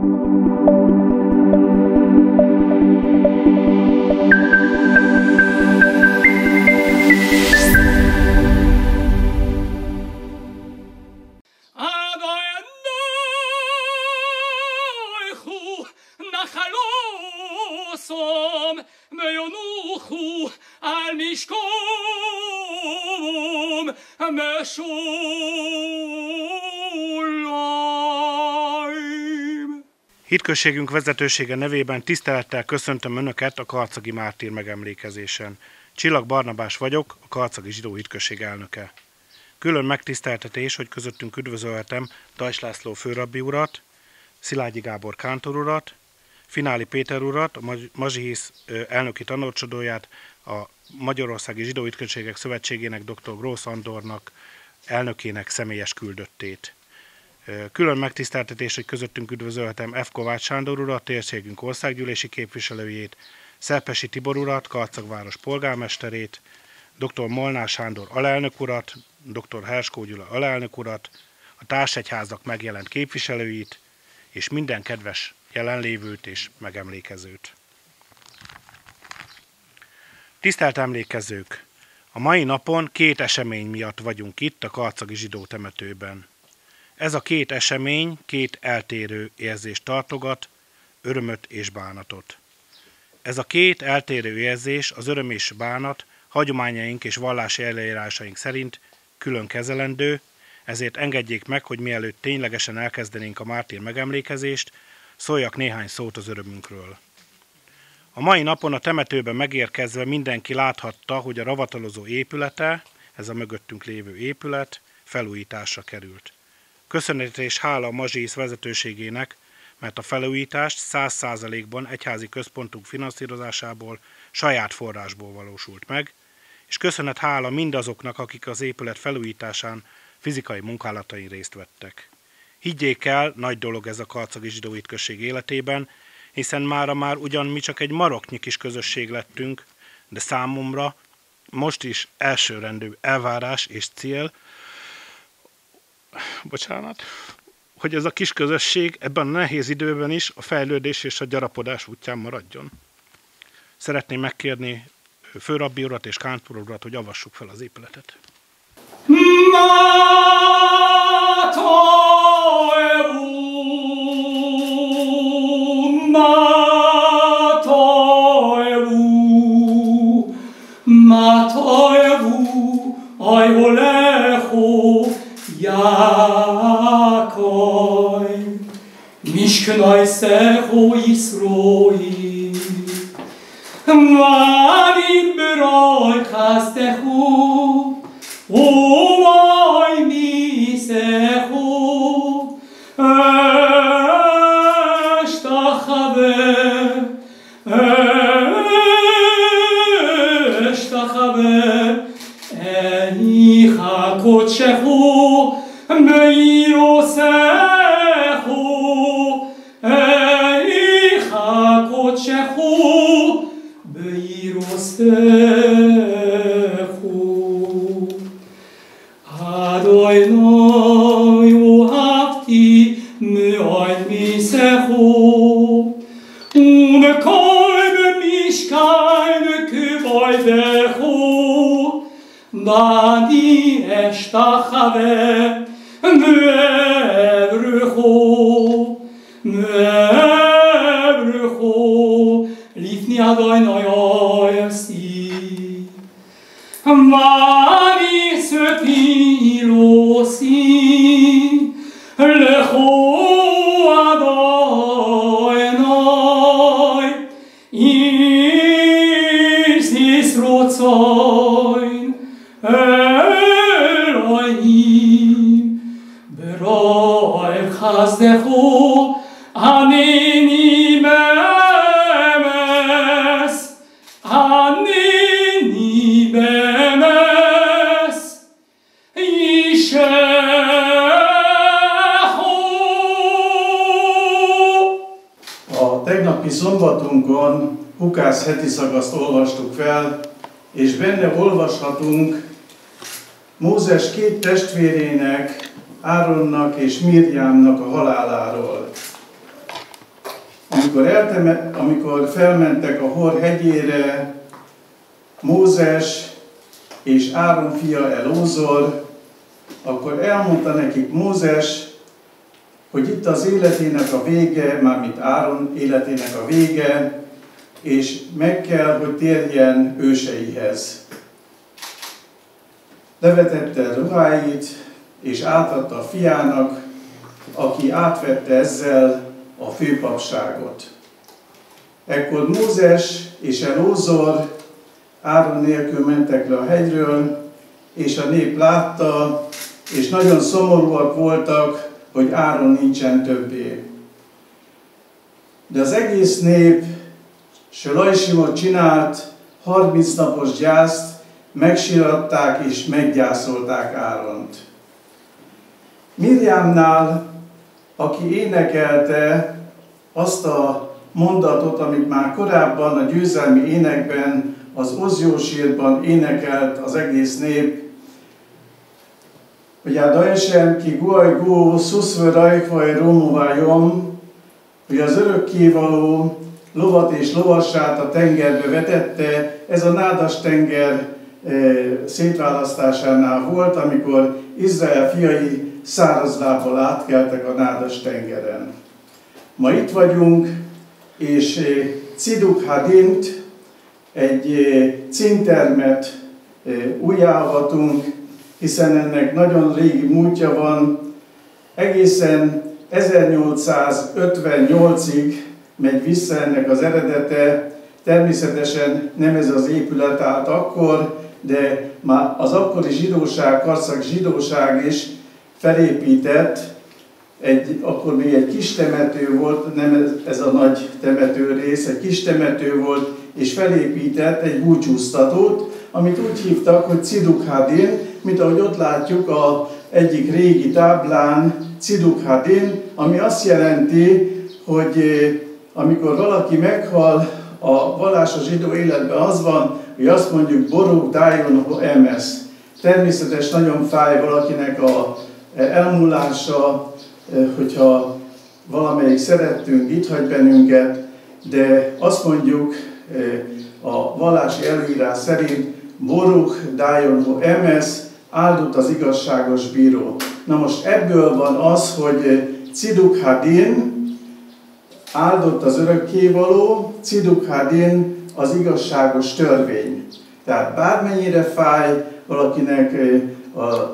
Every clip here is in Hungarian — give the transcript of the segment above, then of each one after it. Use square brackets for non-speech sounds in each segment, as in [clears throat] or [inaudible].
Música Hitközségünk vezetősége nevében tisztelettel köszöntöm Önöket a Karcagi Mártír megemlékezésen. Csillag Barnabás vagyok, a Karcagi Zsidó Hitközség elnöke. Külön megtiszteltetés, hogy közöttünk üdvözölhetem Tajs László főrabbi urat, Szilágyi Gábor Kántor urat, Fináli Péter urat, a Mazsihisz elnöki tanácsadóját, a Magyarországi Zsidó Hitközségek Szövetségének dr. Grósz Andornak, elnökének személyes küldöttét. Külön megtiszteltetés, hogy közöttünk üdvözölhetem F. Kovács Sándor urat, térségünk országgyűlési képviselőjét, Szerpesi Tibor urat, Karcagváros polgármesterét, dr. Molnár Sándor alelnök urat, dr. Herskó Gyula alelnök urat, a társegyházak megjelent képviselőit, és minden kedves jelenlévőt és megemlékezőt. Tisztelt emlékezők! A mai napon két esemény miatt vagyunk itt a Karcagi Zsidó temetőben. Ez a két esemény két eltérő érzést tartogat, örömöt és bánatot. Ez a két eltérő érzés, az öröm és bánat, hagyományaink és vallási előírásaink szerint külön kezelendő, ezért engedjék meg, hogy mielőtt ténylegesen elkezdenénk a mártír megemlékezést, szóljak néhány szót az örömünkről. A mai napon a temetőben megérkezve mindenki láthatta, hogy a ravatalozó épülete, ez a mögöttünk lévő épület, felújításra került. Köszönet és hála a Mazsész vezetőségének, mert a felújítást 100%-ban egyházi központunk finanszírozásából, saját forrásból valósult meg, és köszönet hála mindazoknak, akik az épület felújításán fizikai munkálatain részt vettek. Higgyék el, nagy dolog ez a karcagi zsidó község életében, hiszen mára már ugyan mi csak egy maroknyi kis közösség lettünk, de számomra most is elsőrendű elvárás és cél, bocsánat, hogy ez a kis közösség ebben a nehéz időben is a fejlődés és a gyarapodás útján maradjon. Szeretném megkérni főrabbi urat és Kántor urat, hogy avassuk fel az épületet. Matoevu, Aivolechu, Mishkanaisechu Yisroi, Vanim beroi chastechu, Umoi misechu, Eshtachave, Eshtachave, Enicha kodshechu, nekik Mózes, hogy itt az életének a vége, mármint Áron életének a vége, és meg kell, hogy térjen őseihez. Levetette ruháit, és átadta a fiának, aki átvette ezzel a főpapságot. Ekkor Mózes és Elózor Áron nélkül mentek le a hegyről, és a nép látta, és nagyon szomorúak voltak, hogy Áron nincsen többé. De az egész nép Sölajsimot csinált 30 napos gyászt, megsiratták és meggyászolták Áront. Miriamnál, aki énekelte azt a mondatot, amit már korábban a győzelmi énekben, az Ozjósírban énekelt az egész nép, hogy a Daesem ki guaj gó szuszve rajkvaj romovájom, hogy az örökkévaló lovat és lovassát a tengerbe vetette. Ez a nádas tenger eh, szétválasztásánál volt, amikor Izrael fiai szárazlábbal átkeltek a nádas tengeren. Ma itt vagyunk, és eh, Ciduk Hadint, egy eh, cintermet újjáavatunk, hiszen ennek nagyon régi múltja van, egészen 1858-ig megy vissza ennek az eredete, természetesen nem ez az épület állt akkor, de már az akkori zsidóság, karszak zsidóság is felépített, egy, akkor még egy kis temető volt, nem ez, a nagy temető rész, egy kis temető volt, és felépített egy búcsúztatót, amit úgy hívtak, hogy Cidukhadin, mint ahogy ott látjuk a egyik régi táblán, Cidukhadin, ami azt jelenti, hogy amikor valaki meghal, a vallásos zsidó életben az van, hogy azt mondjuk Boruk Dajon Emes. Természetes nagyon fáj valakinek a elmúlása, hogyha valamelyik szerettünk, itt hagy bennünket, de azt mondjuk a vallási előírás szerint Boruk Dajon Emes, áldott az igazságos bíró. Na most ebből van az, hogy Ciduk Hadin, áldott az örökkévaló, Cidukhadin az igazságos törvény. Tehát bármennyire fáj valakinek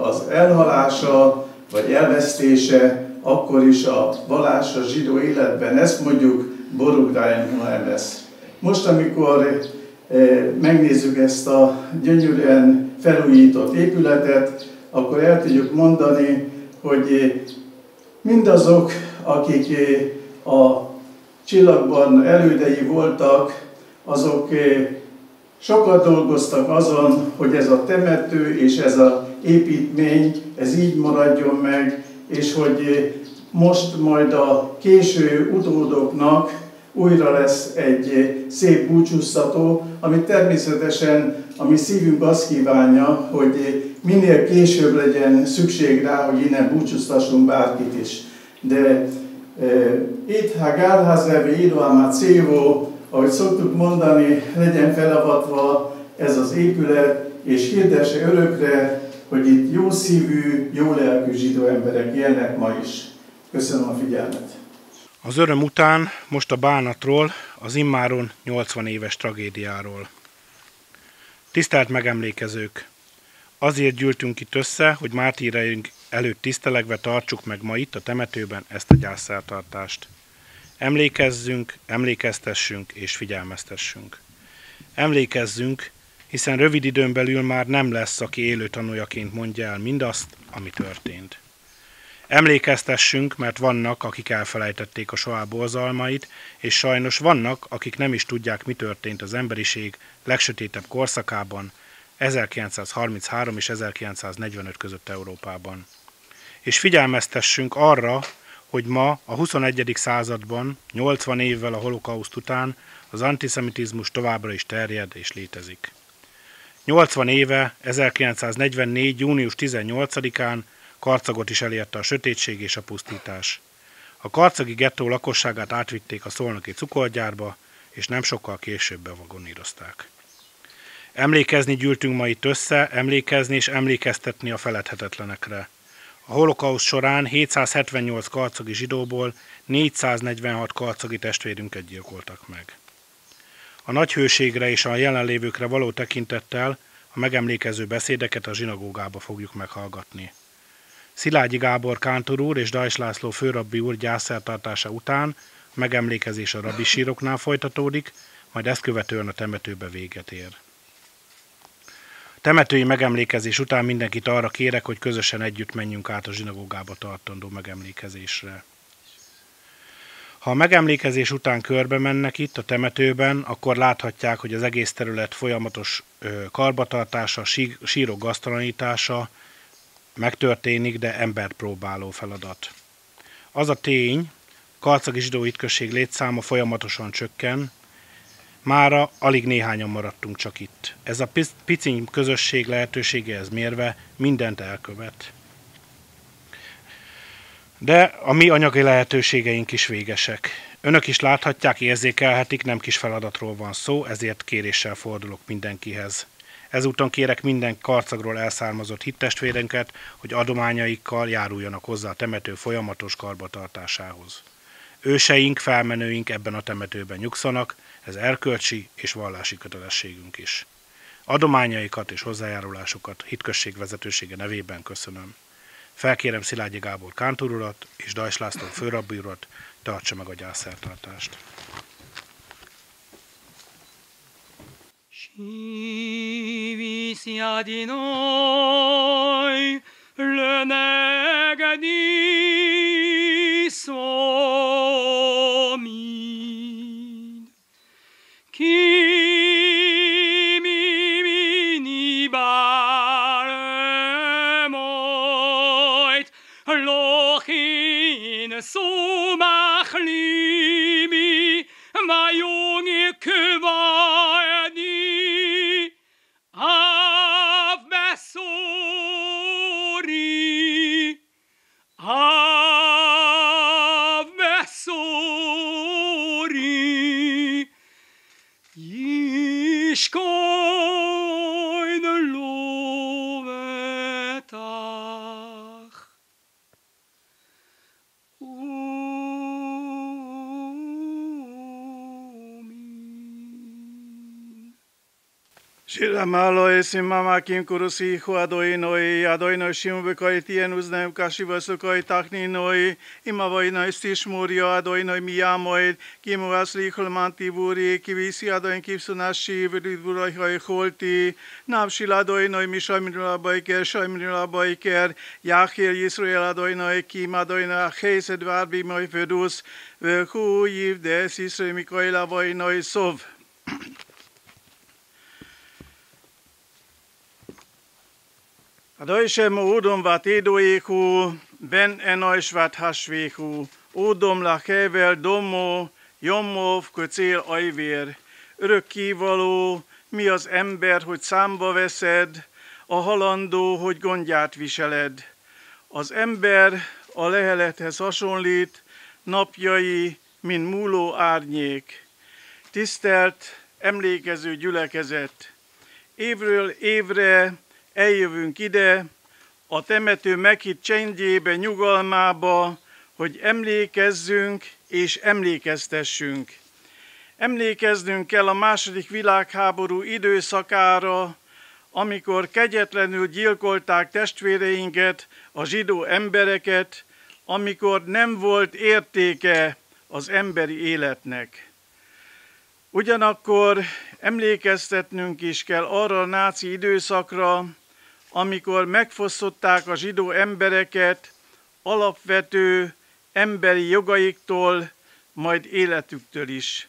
az elhalása, vagy elvesztése, akkor is a vallás a zsidó életben, ezt mondjuk Borugdájn lesz. Most, amikor megnézzük ezt a gyönyörűen felújított épületet, akkor el tudjuk mondani, hogy mindazok, akik a csillagban elődei voltak, azok eh, sokat dolgoztak azon, hogy ez a temető és ez az építmény, ez így maradjon meg, és hogy eh, most majd a késő utódoknak újra lesz egy eh, szép búcsúztató, amit természetesen a mi szívünk azt kívánja, hogy minél később legyen szükség rá, hogy innen búcsúztassunk bárkit is. De itt, ha Gárházevi Idoámát Szévó, ahogy szoktuk mondani, legyen felavatva ez az épület, és hirdesse örökre, hogy itt jó szívű, jó lelkű zsidó emberek élnek ma is. Köszönöm a figyelmet. Az öröm után most a bánatról, az immáron 80 éves tragédiáról. Tisztelt megemlékezők! Azért gyűltünk itt össze, hogy mártíreink előtt tisztelegve tartsuk meg ma itt a temetőben ezt a gyászszertartást. Emlékezzünk, emlékeztessünk és figyelmeztessünk. Emlékezzünk, hiszen rövid időn belül már nem lesz, aki élő tanújaként mondja el mindazt, ami történt. Emlékeztessünk, mert vannak, akik elfelejtették a soá borzalmait, és sajnos vannak, akik nem is tudják, mi történt az emberiség legsötétebb korszakában, 1933 és 1945 között Európában és figyelmeztessünk arra, hogy ma a 21. században, 80 évvel a holokauszt után az antiszemitizmus továbbra is terjed és létezik. 80 éve, 1944. június 18-án Karcagot is elérte a sötétség és a pusztítás. A karcagi gettó lakosságát átvitték a szolnoki cukorgyárba, és nem sokkal később bevagonírozták. Emlékezni gyűltünk ma itt össze, emlékezni és emlékeztetni a feledhetetlenekre. A holokauszt során 778 karcagi zsidóból 446 karcagi testvérünket gyilkoltak meg. A nagy hőségre és a jelenlévőkre való tekintettel a megemlékező beszédeket a zsinagógába fogjuk meghallgatni. Szilágyi Gábor Kántor úr és Dajs László főrabbi úr gyászszertartása után megemlékezés a rabbi síroknál folytatódik, majd ezt követően a temetőbe véget ér. Temetői megemlékezés után mindenkit arra kérek, hogy közösen együtt menjünk át a zsinagógába tartandó megemlékezésre. Ha a megemlékezés után körbe mennek itt a temetőben, akkor láthatják, hogy az egész terület folyamatos karbatartása, sírok gasztalanítása megtörténik, de embert próbáló feladat. Az a tény, karcagi zsidó község létszáma folyamatosan csökken, Mára alig néhányan maradtunk csak itt. Ez a piciny közösség lehetőségehez mérve mindent elkövet. De a mi anyagi lehetőségeink is végesek. Önök is láthatják, érzékelhetik, nem kis feladatról van szó, ezért kéréssel fordulok mindenkihez. Ezúton kérek minden karcagról elszármazott hittestvérenket, hogy adományaikkal járuljanak hozzá a temető folyamatos karbatartásához. Őseink, felmenőink ebben a temetőben nyugszanak, ez erkölcsi és vallási kötelességünk is. Adományaikat és hozzájárulásokat hitközség vezetősége nevében köszönöm. Felkérem Szilágyi Gábor Kántor urat és Dajs László főrabbi urat, tartsa meg a gyászszertartást. ivi sia di noi le nega di somi Shira malo esi mama kim kurusi hu adoi noi adoi noi shimu bekoi tien uznem kashi vasu koi takni noi ima voi noi stish murio adoi noi miyamoi kimu asli hulmanti buri kivisi adoi kipsunashi virid burai hoi holti nam shila adoi noi mishai minula baiker shai minula baiker yachir Yisrael adoi noi kim adoi noi chesed varbi moi fedus vehu yiv des Yisrael mikoil avoi noi sov. Adoishem udom vat edoéku, ben enois vat hasvéku, ódom la kevel domo, jommov köcél ajvér. Örökkévaló, mi az ember, hogy számba veszed, a halandó, hogy gondját viseled. Az ember a lehelethez hasonlít, napjai, mint múló árnyék. Tisztelt, emlékező gyülekezet! Évről évre eljövünk ide, a temető meghitt csendjébe, nyugalmába, hogy emlékezzünk és emlékeztessünk. Emlékeznünk kell a második világháború időszakára, amikor kegyetlenül gyilkolták testvéreinket, a zsidó embereket, amikor nem volt értéke az emberi életnek. Ugyanakkor emlékeztetnünk is kell arra a náci időszakra, amikor megfosztották a zsidó embereket alapvető emberi jogaiktól, majd életüktől is.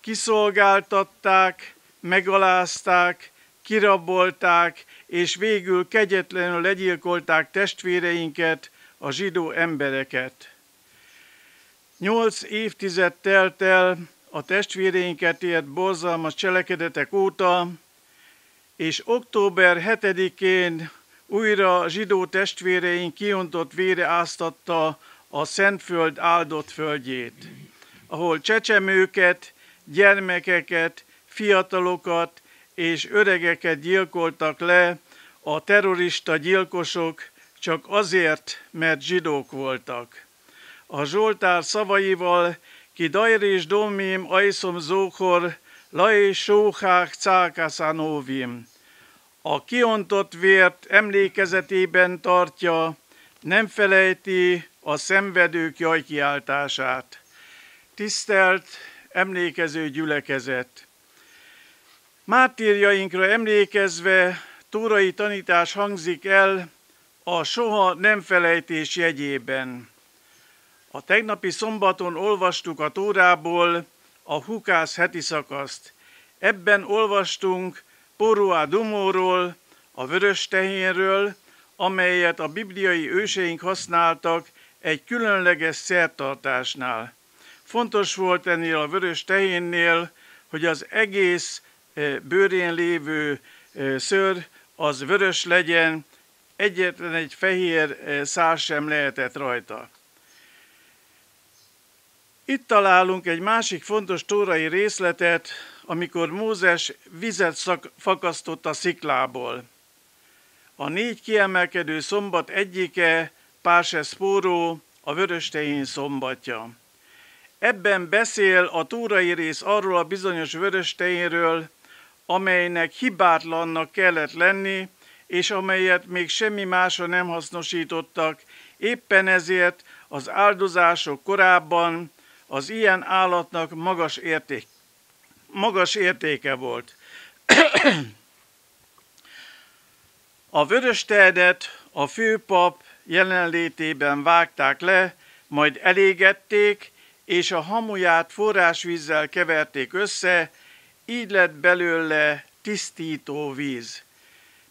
Kiszolgáltatták, megalázták, kirabolták, és végül kegyetlenül legyilkolták testvéreinket, a zsidó embereket. Nyolc évtized telt el a testvéreinket ért borzalmas cselekedetek óta, és október 7-én újra zsidó testvéreink kiontott vére áztatta a Szentföld áldott földjét, ahol csecsemőket, gyermekeket, fiatalokat és öregeket gyilkoltak le a terrorista gyilkosok csak azért, mert zsidók voltak. A Zsoltár szavaival ki dajr és domim ajszom zókor, lai sóhák cákászánóvim. A kiontott vért emlékezetében tartja, nem felejti a szenvedők jajkiáltását. Tisztelt emlékező gyülekezet! Mártírjainkra emlékezve tórai tanítás hangzik el a soha nem felejtés jegyében. A tegnapi szombaton olvastuk a Tórából a Hukász heti szakaszt. Ebben olvastunk Porua Dumóról, a vörös tehénről, amelyet a bibliai őseink használtak egy különleges szertartásnál. Fontos volt ennél a vörös tehénnél, hogy az egész eh, bőrén lévő eh, szőr az vörös legyen, egyetlen egy fehér eh, szál sem lehetett rajta. Itt találunk egy másik fontos tórai részletet, amikor Mózes vizet szak, fakasztott a sziklából. A négy kiemelkedő szombat egyike Párses Póró, a vöröstehén szombatja. Ebben beszél a túrai rész arról a bizonyos vöröstehénről, amelynek hibátlannak kellett lenni, és amelyet még semmi másra nem hasznosítottak, éppen ezért az áldozások korábban az ilyen állatnak magas, érték, magas értéke volt. a vörös tehenet a főpap jelenlétében vágták le, majd elégették, és a hamuját forrásvízzel keverték össze, így lett belőle tisztító víz.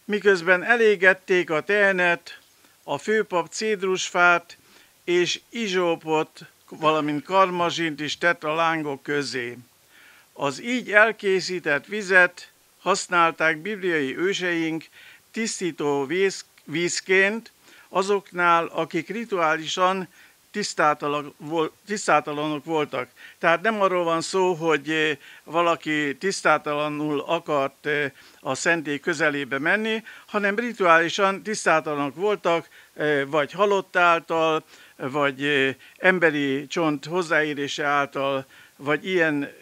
Miközben elégették a tehenet, a főpap cédrusfát és izsópot, valamint karmazsint is tett a lángok közé. Az így elkészített vizet használták bibliai őseink tisztító víz, vízként azoknál, akik rituálisan tisztátalanok voltak. Tehát nem arról van szó, hogy eh, valaki tisztátalanul akart eh, a szentély közelébe menni, hanem rituálisan tisztátalanok voltak, eh, vagy halott által, vagy emberi csont hozzáérése által, vagy ilyen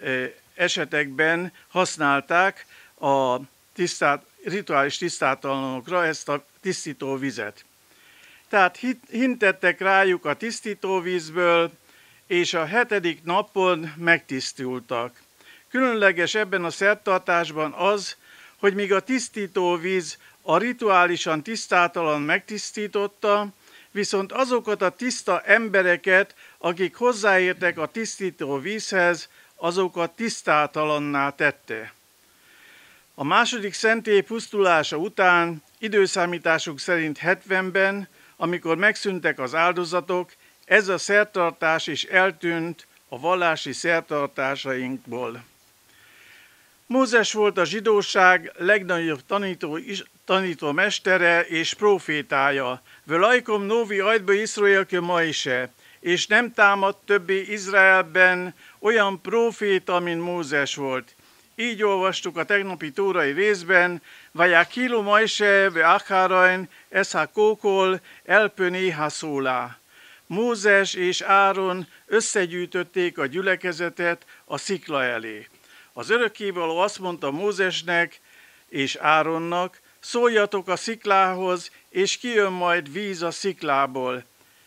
esetekben használták a tisztát, rituális tisztátalanokra ezt a tisztító vizet. Tehát hintettek rájuk a tisztító vízből, és a hetedik napon megtisztultak. Különleges ebben a szertartásban az, hogy míg a tisztító víz a rituálisan tisztátalan megtisztította, viszont azokat a tiszta embereket, akik hozzáértek a tisztító vízhez, azokat tisztátalanná tette. A második szentély pusztulása után időszámításuk szerint 70-ben, amikor megszűntek az áldozatok, ez a szertartás is eltűnt a vallási szertartásainkból. Mózes volt a zsidóság legnagyobb tanító, tanító mestere és profétája. Völajkom novi ajtba Iszraelke Maise, és nem támadt többé Izraelben olyan proféta, mint Mózes volt. Így olvastuk a tegnapi tórai részben, vagy kilo Maise ve Acharain, esha kókol, elpöné szólá. Mózes és Áron összegyűjtötték a gyülekezetet a szikla elé. Az örökkévaló azt mondta Mózesnek és Áronnak, szóljatok a sziklához, és kijön majd víz a sziklából.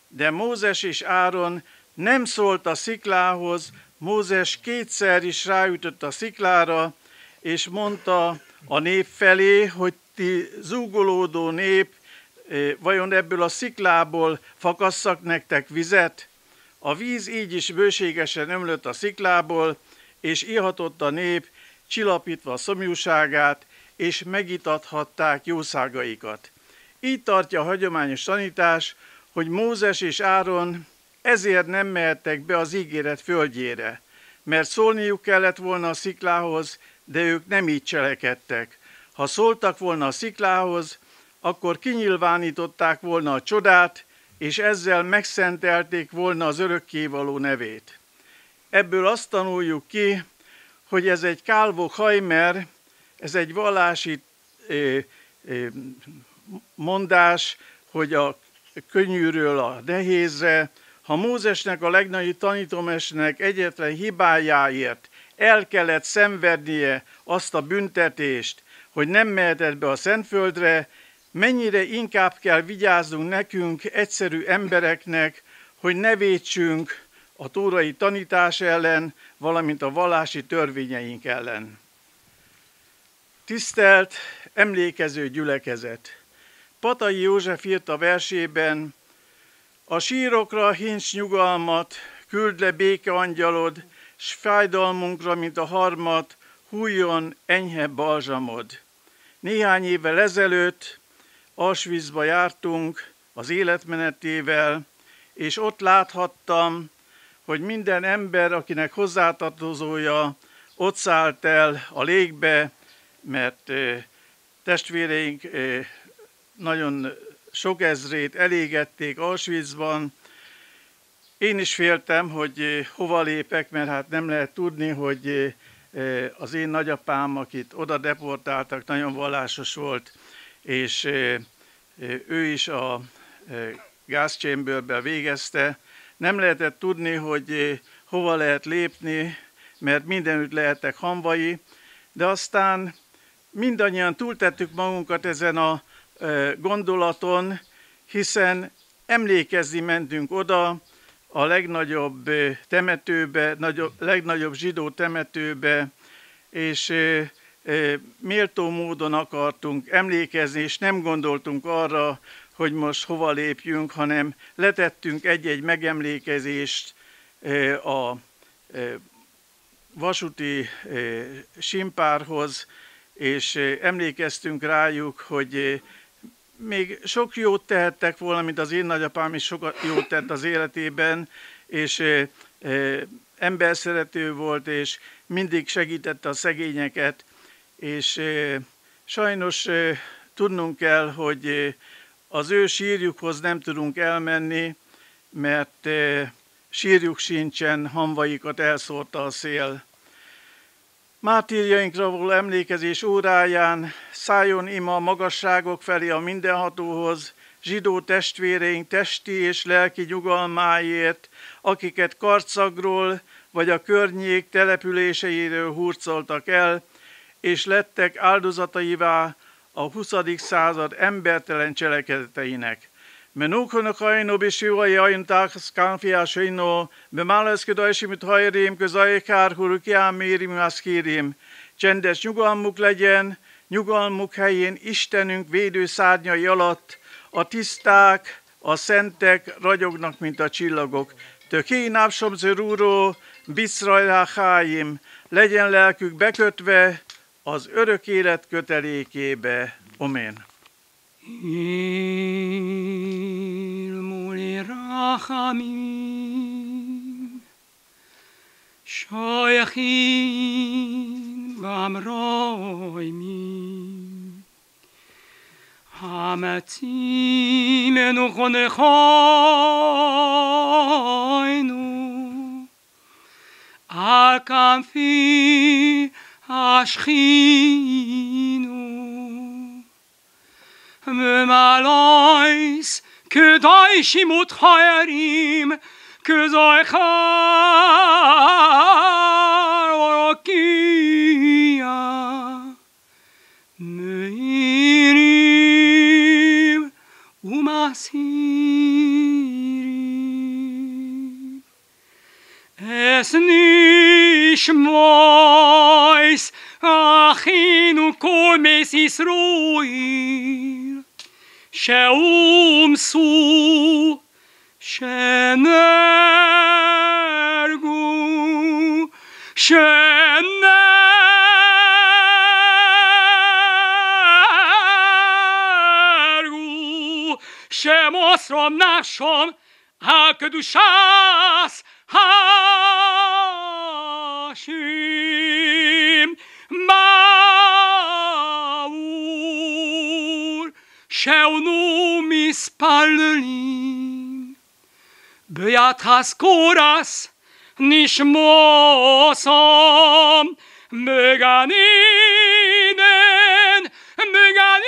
De Mózes és Áron nem szólt a sziklához, Mózes kétszer is ráütött a sziklára, és mondta a nép felé, hogy ti zúgolódó nép, eh, vajon ebből a sziklából fakasszak nektek vizet? A víz így is bőségesen ömlött a sziklából, és ihatott a nép, csillapítva a szomjúságát, és megitathatták jószágaikat. Így tartja a hagyományos tanítás, hogy Mózes és Áron ezért nem mehettek be az ígéret földjére, mert szólniuk kellett volna a sziklához, de ők nem így cselekedtek. Ha szóltak volna a sziklához, akkor kinyilvánították volna a csodát, és ezzel megszentelték volna az örökkévaló nevét. Ebből azt tanuljuk ki, hogy ez egy kálvok hajmer, ez egy vallási mondás, hogy a könnyűről a nehézre, ha Mózesnek, a legnagyobb tanítomesnek egyetlen hibájáért el kellett szenvednie azt a büntetést, hogy nem mehetett be a Szentföldre, mennyire inkább kell vigyáznunk nekünk, egyszerű embereknek, hogy ne vétsünk a tórai tanítás ellen, valamint a vallási törvényeink ellen. Tisztelt, emlékező gyülekezet! Patai József írt a versében, a sírokra hincs nyugalmat, küld le béke angyalod, s fájdalmunkra, mint a harmat, hújjon enyhe balzsamod. Néhány évvel ezelőtt Auschwitzba jártunk az életmenetével, és ott láthattam, hogy minden ember, akinek hozzátartozója ott szállt el a légbe, mert testvéreink nagyon sok ezrét elégették Auschwitzban. Én is féltem, hogy hova lépek, mert hát nem lehet tudni, hogy az én nagyapám, akit oda deportáltak, nagyon vallásos volt, és ő is a gázcsémbőrbe végezte. Nem lehetett tudni, hogy hova lehet lépni, mert mindenütt lehettek hamvai, de aztán mindannyian túltettük magunkat ezen a gondolaton, hiszen emlékezni mentünk oda a legnagyobb temetőbe, nagyobb, legnagyobb zsidó temetőbe, és méltó módon akartunk emlékezni, és nem gondoltunk arra, hogy most hova lépjünk, hanem letettünk egy-egy megemlékezést a vasúti simpárhoz, és emlékeztünk rájuk, hogy még sok jót tehettek volna, mint az én nagyapám is sokat jót tett az életében, és emberszerető volt, és mindig segítette a szegényeket, és sajnos tudnunk kell, hogy az ő sírjukhoz nem tudunk elmenni, mert sírjuk sincsen, hamvaikat elszórta a szél. Mártírjainkra való emlékezés óráján szálljon ima magasságok felé a mindenhatóhoz, zsidó testvéreink testi és lelki nyugalmáért, akiket karcagról vagy a környék településeiről hurcoltak el, és lettek áldozataivá a 20. század embertelen cselekedeteinek. Menukhono kaino bisiwa jain takas kanfia shino, bemales kedoishimit hajrém, közai kárhurukiám mérim aszkírim. Csendes nyugalmuk legyen, nyugalmuk helyén Istenünk védő szárnyai alatt a tiszták, a szentek ragyognak, mint a csillagok. Töké nápsom zörúró, biszrajláháim, legyen lelkük bekötve az örök élet kötelékébe. Amen. ilmu lirachamim shoyachin v'amroimim hamatzim enuchonechoinu al kanfi ashchinu ומלויס כדאי שימות חיירים כזוי חרוקיע מאירים ומסירים אס נשמויס אחינו כל מס ישראל شوم سو شومسو شنرگو. شنرگو شمسرم نشم حق دوش است هاشیم. ما Sceunul spallim, beatas curas, nici mosam, meganiden, meganiden,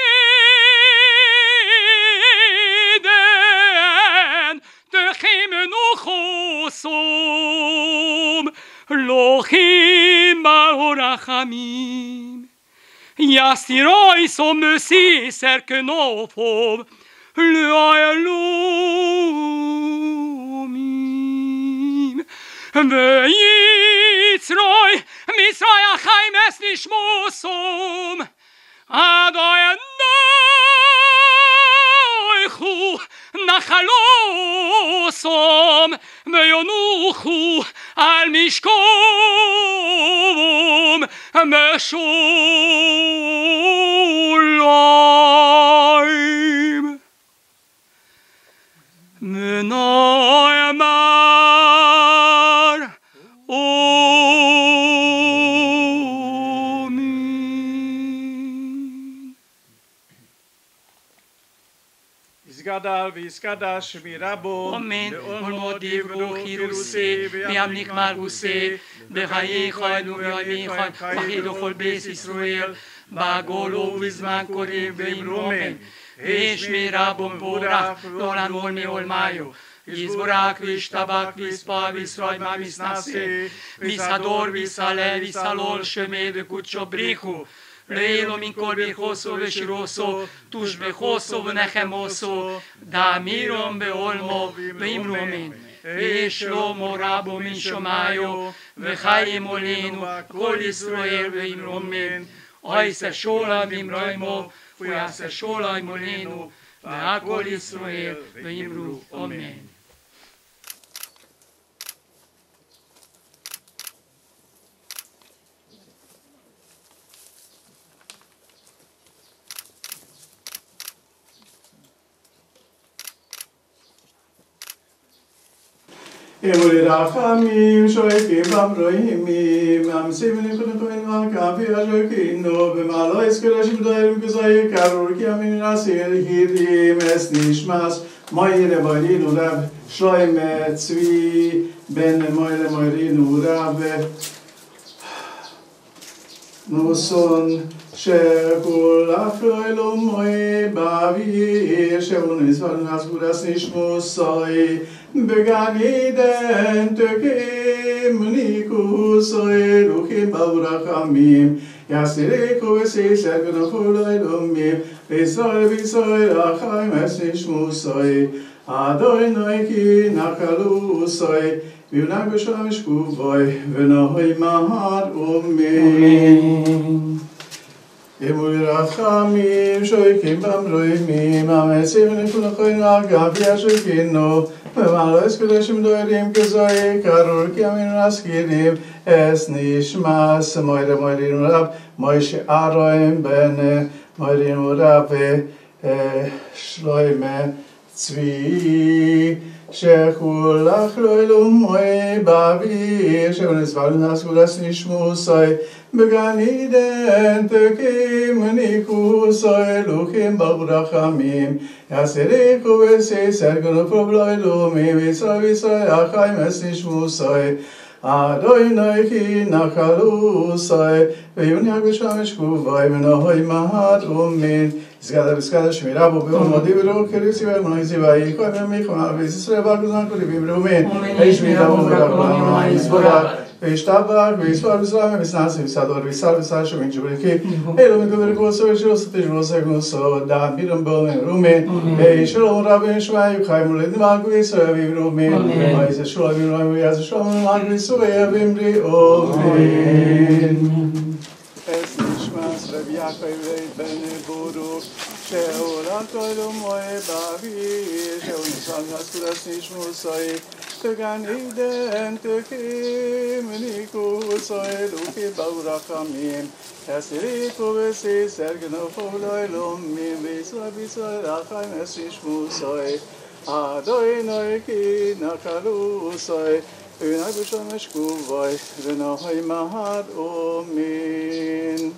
de chimenuchosum, lohim baorachamim. Jassirai som siser knofov Luaelomim Vyitzroi Mitzroi achaim es nishmosom Adai Adai עד אוינויכו נחלוסום, ויונוחו על משקום משוליים. ונאמר در ویسکا در شمیره بود آمین مرمو دیو روخی روسی بیام نیک مرگوسی به خیلی خواهد و بیامی خواهد مخید و خلبیس اسرائیل با گل و ویزمن کنیم بیم رومین ویش می ربون پورا دولن ولمی ولمایو Вис бурак, вис табак, вис па, вис ройма, вис насе, вис адор, вис але, вис алол, шеме, декучо бриху, Leilo minkor behoso veshiroso, tush behoso vnechemoso, da mirom beolmo veimromen. ושלמה רבו מן שמעיו, וחיים עולנו, כל ישראל וימרומן. אייסה שולה ממריימו, ויעשה שולה עמולנו, והכל ישראל וימרו אמן. אמורי רחמים שויקים במרוימים, אמסיבים נקודם כהן מלכה וישוקינו, במעלו יזכרשים דוירים כזוי קרור כי אמין נסיל הידים אס נשמס, מוירה מוירינו רב שלוים צבי בן מוירה מוירינו רב נוסון שכול אפרויל ומוי באוויר, שאול נספר נס גורס נשמו סוי, בגן עידן תקים ניקו סוי, רוחים באו רחמים, יסירי כוסי סגן אפרויל ומוי, ביסוי ביסוי רחיים אס נשמו סוי, אדוי נויקי נחלו סוי, ויונם בשם שקובוי, ונוי מהר ומי. אמן. אמוי רחמים שויקים במרוימים המסים נפול נכוי נגב ישוקינו ומעלו אסקודשים דוירים כזוי קרור כי אמינו נסקירים אס נשמס מוירה מוירינו רב מוישה ארוים בן מוירינו רב שלוימה צבי שכולך לא אלום מוי באוויר, שכל נסבל נס קודס נשמוסוי, בגן עידן תקים ניקוסוי, לוחים ברור רחמים, יעשי ריקו וסיסר גנוף רוב לא אלומים, ישראל וישראל החיים אס נשמוסוי, אדוי נויכי נחלוסוי, ויוני הגשם שקובוי, מנוהוי מהתרומין, ויוני הגשם שקובוי, מנוהוי desgraçadamente o pelo amor de Deus, que ele se vai nós e vai quando é meio com a vez isso é bagulho não que vibra o men eis me dá um buraco lá mais buraco está bagulho isso para os lá mas não se sabe dormir sabe sabe chama de porque ele me deu com sua eu sou te juro sei com sua da biram bom o men eis eu não rabi chama eu cai mulher de bagulho isso é vibra o men mas é show vibra o men as show não bagulho isso é vibra o es nicht was wir ja bei שהעולם כל ומועד באוויר, שהוא ניסן להסקודס נשמוסוי, תגן עדן תקים ניקוסוי, אלוקי באו רחמים, אסיריקו וסיסר גנופו לא אלומים, וישראל בישראל החיים אס נשמוסוי, אדוי נוי כי נחלוסוי, ונאי בשמש קובוי, ונאי מהד אומין.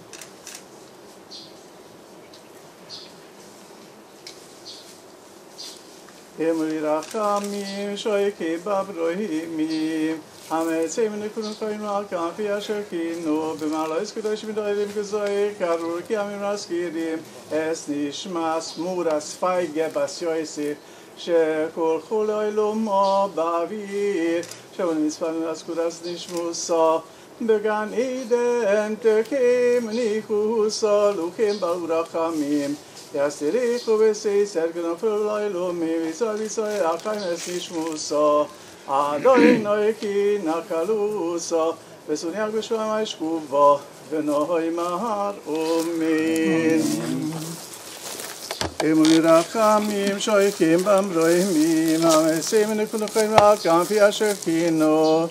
אמרי רחמים שויקי בברוהימים המציעים נקודו חיינו על כנפי אשר כינו במעלה קדוש מדוירים כזוי קרור כי עמים רסקירים אס נשמס מורס פייגה בסיועסי שכל חולי לומו באוויר שאול מצפן רסקודס נשמוסו de gan eden te kem ni khu sal u kem ba ura khamim ya sire khu ve se ser gan fu lai lo me vi sa vi sa ya kha ne si shmu so a do i no e ki na ka so ve su ni ag shu ma ish khu va ve no i ma har semene kul khoy ma kham fi kino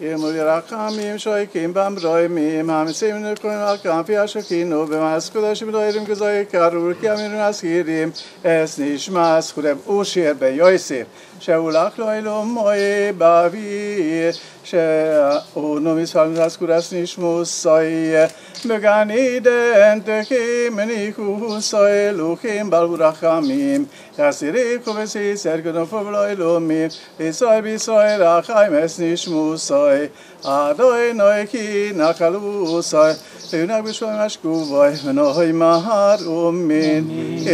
Yemu virakamim shaykim bam roimim ham sim nukulim alkam fiashakinu b'mas kodashim roirim kuzay karur kiamim naskirim es nishmas chudem ushir er beyoisir sheulach loilum moe bavir שאו נומיס פעם זאת קודס נשמוס סוי בגן עידן תחים מניחו סוי לוחים בלבו רחמים יעשי ריחו וסי סרגו נופו ולא אלומים ישראל בישראל רחי מס נשמוס סוי אדוי נוי כי נחלו סוי ונח בשוי משקו בוי ונוי מהר ומין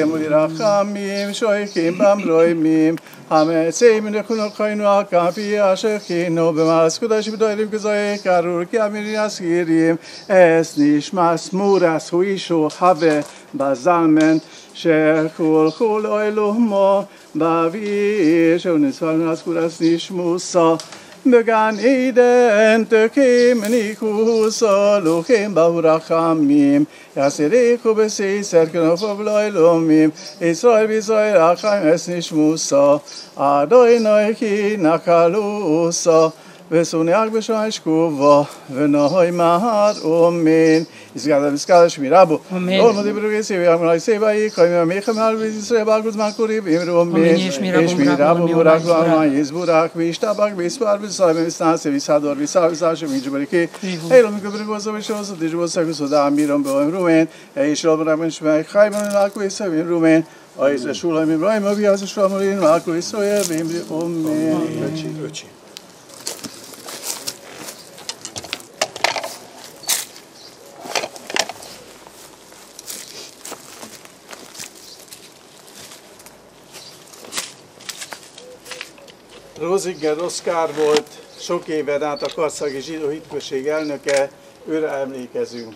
כמו לרחמים שויכים במרוימים המציעים נכונו חיינו על כפי אשר כינו במעש קודש בדוירים כזוי קרור כי אמירי אסגירים אס נשמס מורס הוא אישו חווה בזלמן שכל כל אלומו באוויר שנצפל נס קורס נשמוסו בגן עידן תקים ניקו סולוכים באו רחמים יסיריכו בסיסר כנופו ולא אלומים ישראל בישראל רחם אס נשמוסו אדוי נוי כי נקלוסו וסוניח בשעה שקובו ונוי מהר אומין יסגד מסגד שמירה בו לא מודי ברוגי סיבי אמרו סיבה יקוים ימיכם על בישראל בגוד זמן קוריב אמרו אומין שמירה בו בורק ואמה יזבורק וישתבק ויספר ויסוי ומסנס ויסדור ויסר ויסר שמיג'ו בריקי אילו מקבל גוזו ושוסו דיג'ו סגו סודה אמירום באום רומן אישלו ברמן שמי חי בנלק ויסוי רומן אוי זה שולם אברהים אבי אז שלום רין רק ויסוי ואמרי אומין Roziger Oszkár volt sok éven át a Karszagi Zsidó Hitközség elnöke, őre emlékezünk.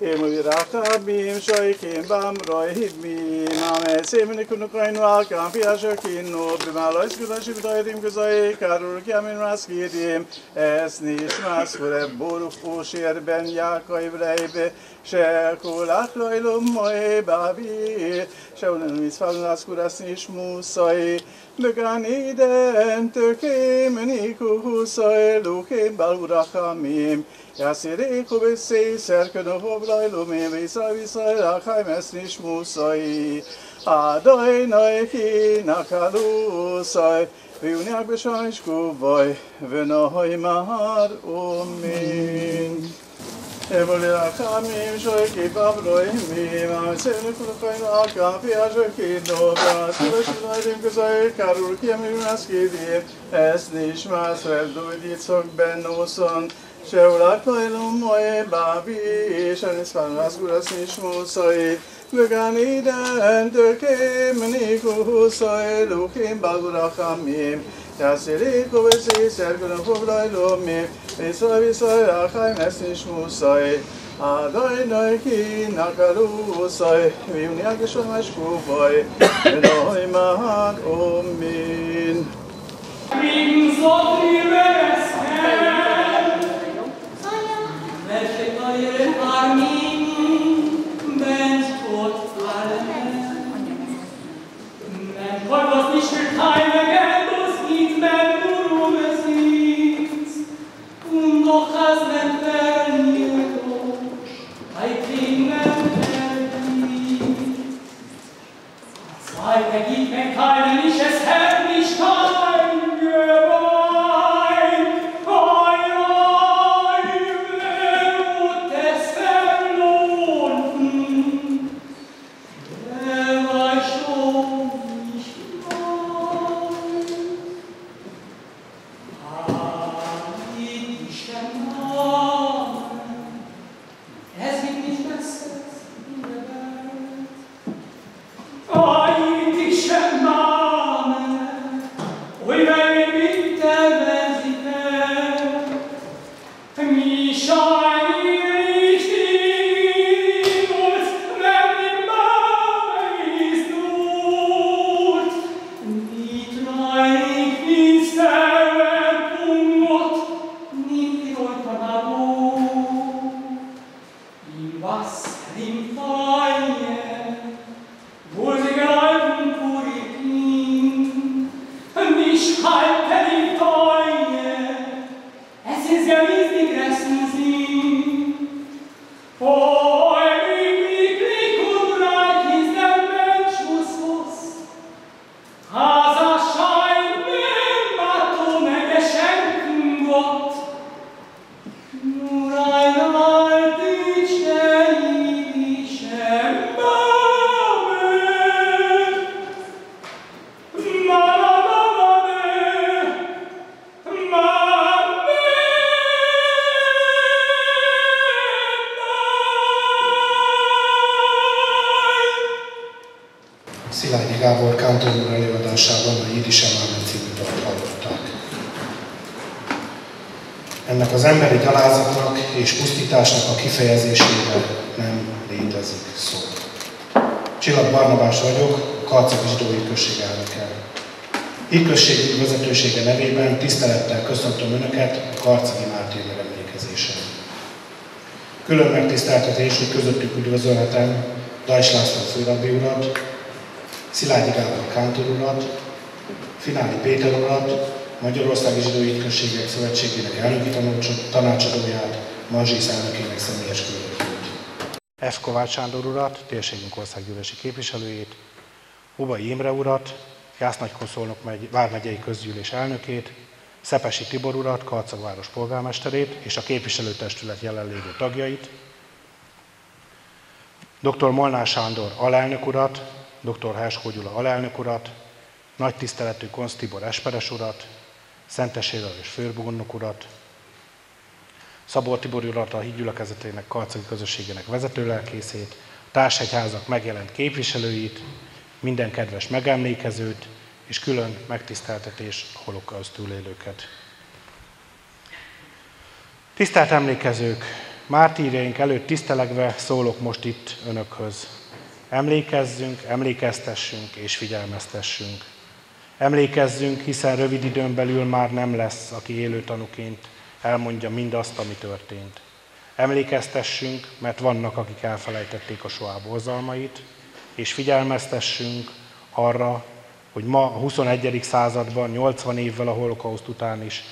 Én úgy rákábim, sajkén bám rajhibim, ame szémenik unok rajnu alkám, fiások innó, bimál ajszkudási bidajrim közai, kárul kiamin mászkírjem, ezt nincs más, fure boruk ósérben, jákai brejbe, se kulák lajlom moé bábi, se unen miszfálnász kurász nincs muszai, Began iden tökém, nikuhuszai, balurachamim, Yasireku besi serkenu hoblailume visa visa rachaim es nishmusai. Adoi noiki nakalusai. Viuniak b'shaish kuvoi v'nohoi mahar umin. Evoli rachamim shoiki babroimim Amesenu kulukoinu akafi ashokino V'asura shinoidim kuzai karur kiyamim naskidim Es nishmas Reb David Yitzhok ben Nuson שאולק לאלו מויה באבי, שנספר רסגורס נשמו סוי, וגם עידן דרכם ניחו סוי, אלוקים בלו רחמים, יסיריקו וסיסר גנפו לאלומים, וישראל וישראל החיים אס נשמו סוי, אדוני כי נקלו סוי, ויוני הגשום אשקובוי, ונוי מהן אומין. Min so trives welche euren Armin, Benz, Tod, Allen. Hol was a Karcagi Mártír emlékezésen. Külön megtiszteltetés, hogy közöttük üdvözölhetem Dajs László főrabbi urat, Szilágyi Gábor Kántor urat, Fináli Péter urat, Magyarországi Zsidói Községek Szövetségének elnöki tanácsadóját, Mazsisz elnökének személyes küldöttőt. F. Kovács Sándor urat, térségünk országgyűlési képviselőjét, Hubai Imre urat, Jász-Nagykonszolnok megy, vármegyei közgyűlés elnökét, Szepesi Tibor urat, Karcagváros polgármesterét és a képviselőtestület jelenlévő tagjait, dr. Molnár Sándor alelnök urat, dr. Herskó Gyula alelnök urat, nagy tiszteletű Konsz Tibor Esperes urat, Szentes és Főrbónok urat, Szabó Tibor urat a hídgyülekezetének karcagi közösségének vezetőlelkészét, a társhegyházak megjelent képviselőit, minden kedves megemlékezőt, és külön megtiszteltetés a holokauszt túlélőket. Tisztelt emlékezők, mártírjaink előtt tisztelegve szólok most itt önökhöz. Emlékezzünk, emlékeztessünk és figyelmeztessünk. Emlékezzünk, hiszen rövid időn belül már nem lesz, aki élő tanuként elmondja mindazt, ami történt. Emlékeztessünk, mert vannak, akik elfelejtették a soá borzalmait, és figyelmeztessünk arra, hogy ma a 21. században, 80 évvel a holokauszt után is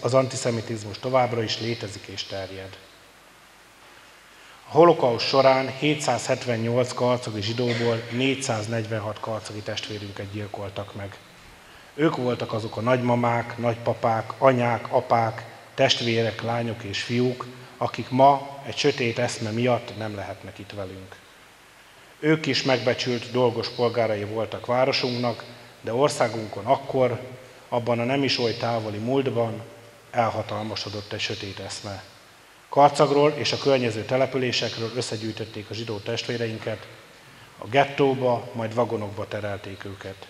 az antiszemitizmus továbbra is létezik és terjed. A holokauszt során 778 karcagi zsidóból 446 karcagi testvérünket gyilkoltak meg. Ők voltak azok a nagymamák, nagypapák, anyák, apák, testvérek, lányok és fiúk, akik ma egy sötét eszme miatt nem lehetnek itt velünk. Ők is megbecsült dolgos polgárai voltak városunknak, de országunkon akkor, abban a nem is oly távoli múltban elhatalmasodott egy sötét eszme. Karcagról és a környező településekről összegyűjtötték a zsidó testvéreinket, a gettóba, majd vagonokba terelték őket.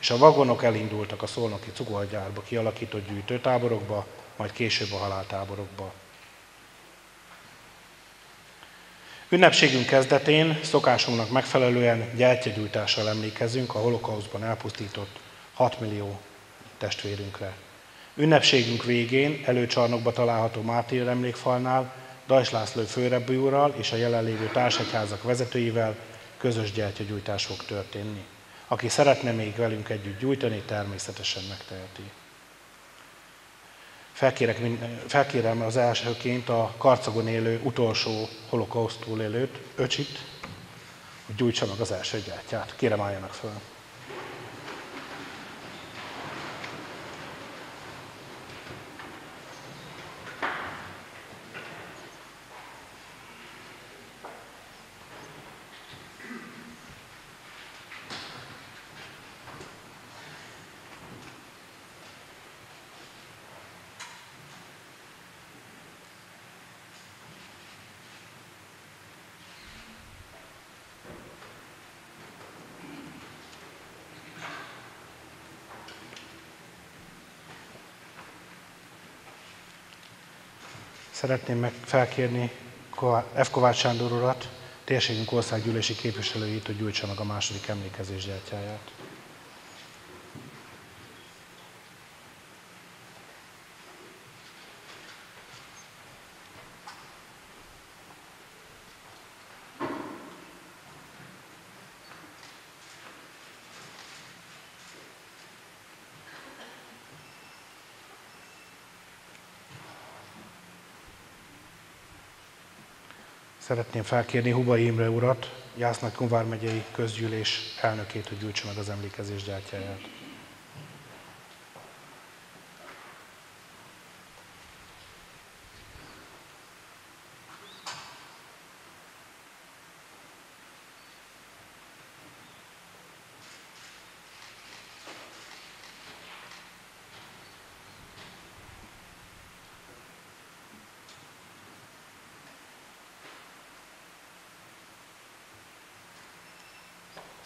És a vagonok elindultak a szolnoki cukorgyárba kialakított gyűjtőtáborokba, majd később a haláltáborokba. Ünnepségünk kezdetén szokásunknak megfelelően gyertyagyújtással emlékezünk a holokauszban elpusztított 6 millió testvérünkre. Ünnepségünk végén előcsarnokba található Mártír emlékfalnál Dajs László főrebbi úrral és a jelenlévő társegyházak vezetőivel közös gyertyagyújtás fog történni. Aki szeretne még velünk együtt gyújtani, természetesen megteheti. Felkérek, felkérem az elsőként a karcagon élő utolsó holokauszt túlélőt, öcsit, hogy gyújtsa meg az első gyertyát. Kérem álljanak föl. Szeretném meg felkérni F. Kovács Sándor urat, térségünk országgyűlési képviselőjét, hogy gyújtsa meg a második emlékezés gyertyáját. Szeretném felkérni Hubai Imre urat, Jásznak Konvár megyei közgyűlés elnökét, hogy gyűjtse meg az emlékezés gyártyáját.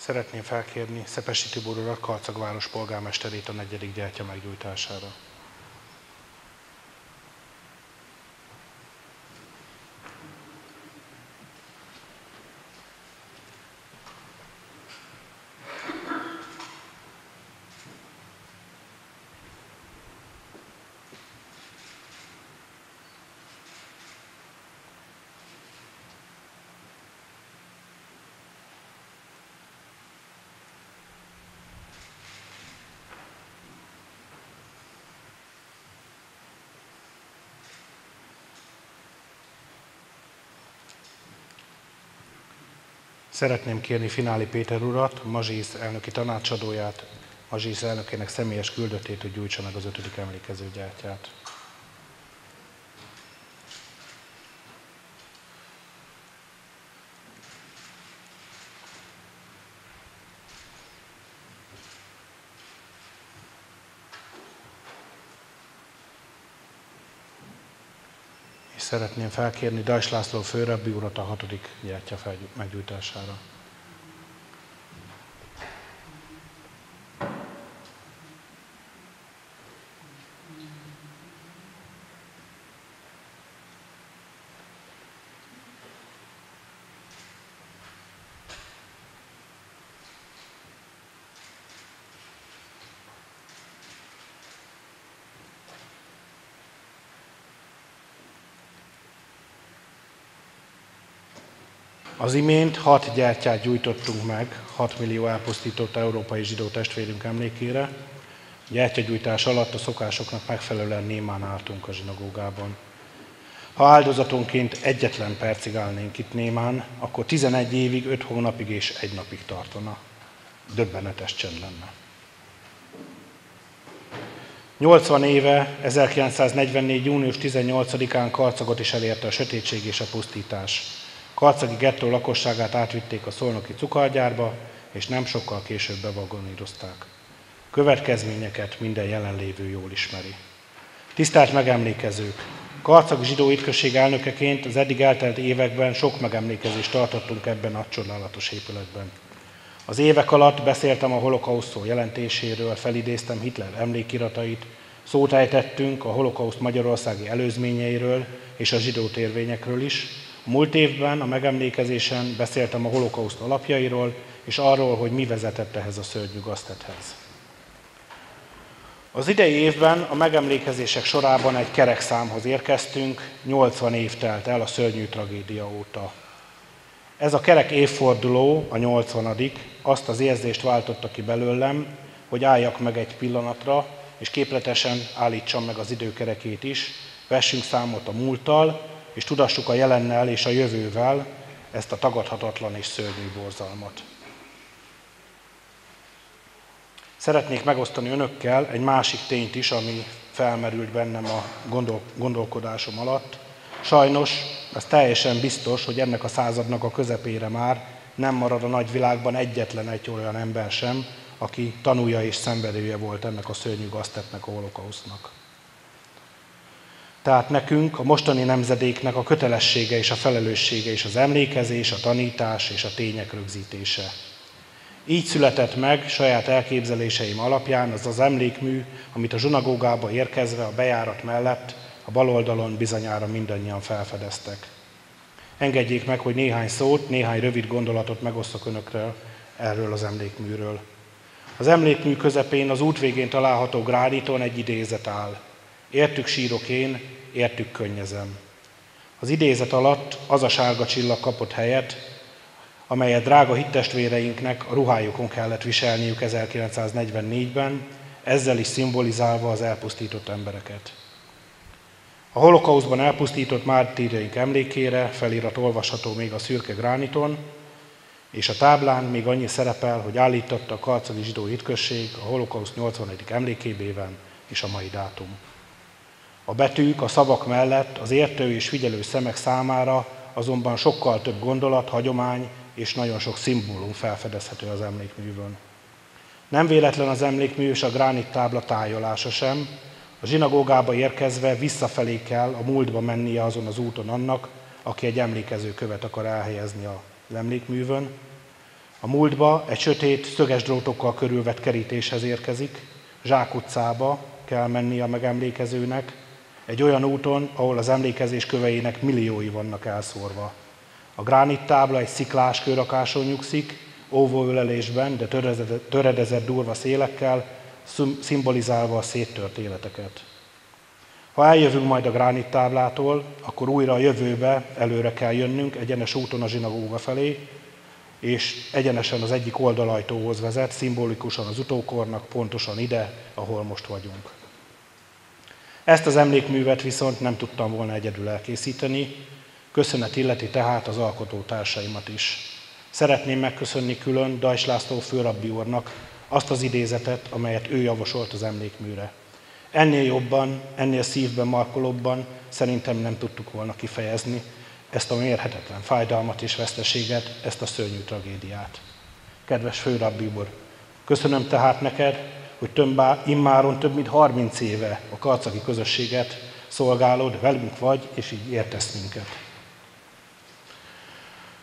Szeretném felkérni Szepesi Tibor urat, Karcagváros polgármesterét a negyedik gyertya meggyújtására. Szeretném kérni Fináli Péter urat, Mazsisz elnöki tanácsadóját, Mazsisz elnökének személyes küldöttét, hogy gyújtsa meg az ötödik emlékező szeretném felkérni Dajs László főrebbi urat a hatodik gyertya meggyújtására. Az imént hat gyertyát gyújtottunk meg, 6 millió elpusztított európai zsidó testvérünk emlékére. Gyertyagyújtás alatt a szokásoknak megfelelően némán álltunk a zsinagógában. Ha áldozatonként egyetlen percig állnénk itt némán, akkor 11 évig, 5 hónapig és egy napig tartana. Döbbenetes csend lenne. 80 éve, 1944. június 18-án Karcagot is elérte a sötétség és a pusztítás. Karcagi gettó lakosságát átvitték a szolnoki cukorgyárba, és nem sokkal később bevagonírozták. Következményeket minden jelenlévő jól ismeri. Tisztelt megemlékezők! Karcag zsidó ütközség elnökeként az eddig eltelt években sok megemlékezést tartottunk ebben a csodálatos épületben. Az évek alatt beszéltem a holokausztó jelentéséről, felidéztem Hitler emlékiratait, szót ejtettünk a holokauszt magyarországi előzményeiről és a zsidó térvényekről is, Múlt évben a megemlékezésen beszéltem a holokauszt alapjairól, és arról, hogy mi vezetett ehhez a szörnyű gaztethez. Az idei évben a megemlékezések sorában egy kerekszámhoz érkeztünk, 80 év telt el a szörnyű tragédia óta. Ez a kerek évforduló, a 80 azt az érzést váltotta ki belőlem, hogy álljak meg egy pillanatra, és képletesen állítsam meg az időkerekét is, vessünk számot a múlttal, és tudassuk a jelennel és a jövővel ezt a tagadhatatlan és szörnyű borzalmat. Szeretnék megosztani önökkel egy másik tényt is, ami felmerült bennem a gondol- gondolkodásom alatt. Sajnos, ez teljesen biztos, hogy ennek a századnak a közepére már nem marad a nagyvilágban egyetlen egy olyan ember sem, aki tanúja és szenvedője volt ennek a szörnyű gaztetnek, a holokausznak. Tehát nekünk, a mostani nemzedéknek a kötelessége és a felelőssége és az emlékezés, a tanítás és a tények rögzítése. Így született meg saját elképzeléseim alapján az az emlékmű, amit a zsunagógába érkezve a bejárat mellett a bal oldalon bizonyára mindannyian felfedeztek. Engedjék meg, hogy néhány szót, néhány rövid gondolatot megosztok önökről erről az emlékműről. Az emlékmű közepén az út végén található grániton egy idézet áll – Értük sírok én, értük könnyezem. Az idézet alatt az a sárga csillag kapott helyet, amelyet drága hittestvéreinknek a ruhájukon kellett viselniük 1944-ben, ezzel is szimbolizálva az elpusztított embereket. A holokauszban elpusztított mártírjaink emlékére felirat olvasható még a szürke grániton, és a táblán még annyi szerepel, hogy állította a karcagi zsidó hitközség a holokauszt 80. emlékébében és a mai dátum. A betűk, a szavak mellett az értő és figyelő szemek számára azonban sokkal több gondolat, hagyomány és nagyon sok szimbólum felfedezhető az emlékművön. Nem véletlen az emlékmű és a gránit tábla tájolása sem. A zsinagógába érkezve visszafelé kell a múltba mennie azon az úton annak, aki egy emlékező követ akar elhelyezni az emlékművön. A múltba egy sötét, szöges drótokkal körülvett kerítéshez érkezik, Zsák utcába kell menni a megemlékezőnek, egy olyan úton, ahol az emlékezés köveinek milliói vannak elszórva. A gránit tábla egy sziklás kőrakáson nyugszik, óvóölelésben, de töredezett durva szélekkel, szimbolizálva a széttört életeket. Ha eljövünk majd a gránit táblától, akkor újra a jövőbe előre kell jönnünk, egyenes úton a zsinagóga felé, és egyenesen az egyik oldalajtóhoz vezet, szimbolikusan az utókornak, pontosan ide, ahol most vagyunk. Ezt az emlékművet viszont nem tudtam volna egyedül elkészíteni, köszönet illeti tehát az alkotótársaimat is. Szeretném megköszönni külön Dajs László főrabbi úrnak azt az idézetet, amelyet ő javasolt az emlékműre. Ennél jobban, ennél szívben markolóbban szerintem nem tudtuk volna kifejezni ezt a mérhetetlen fájdalmat és veszteséget, ezt a szörnyű tragédiát. Kedves főrabbi úr, köszönöm tehát neked, hogy többá, immáron több mint 30 éve a karcagi közösséget szolgálod, velünk vagy, és így értesz minket.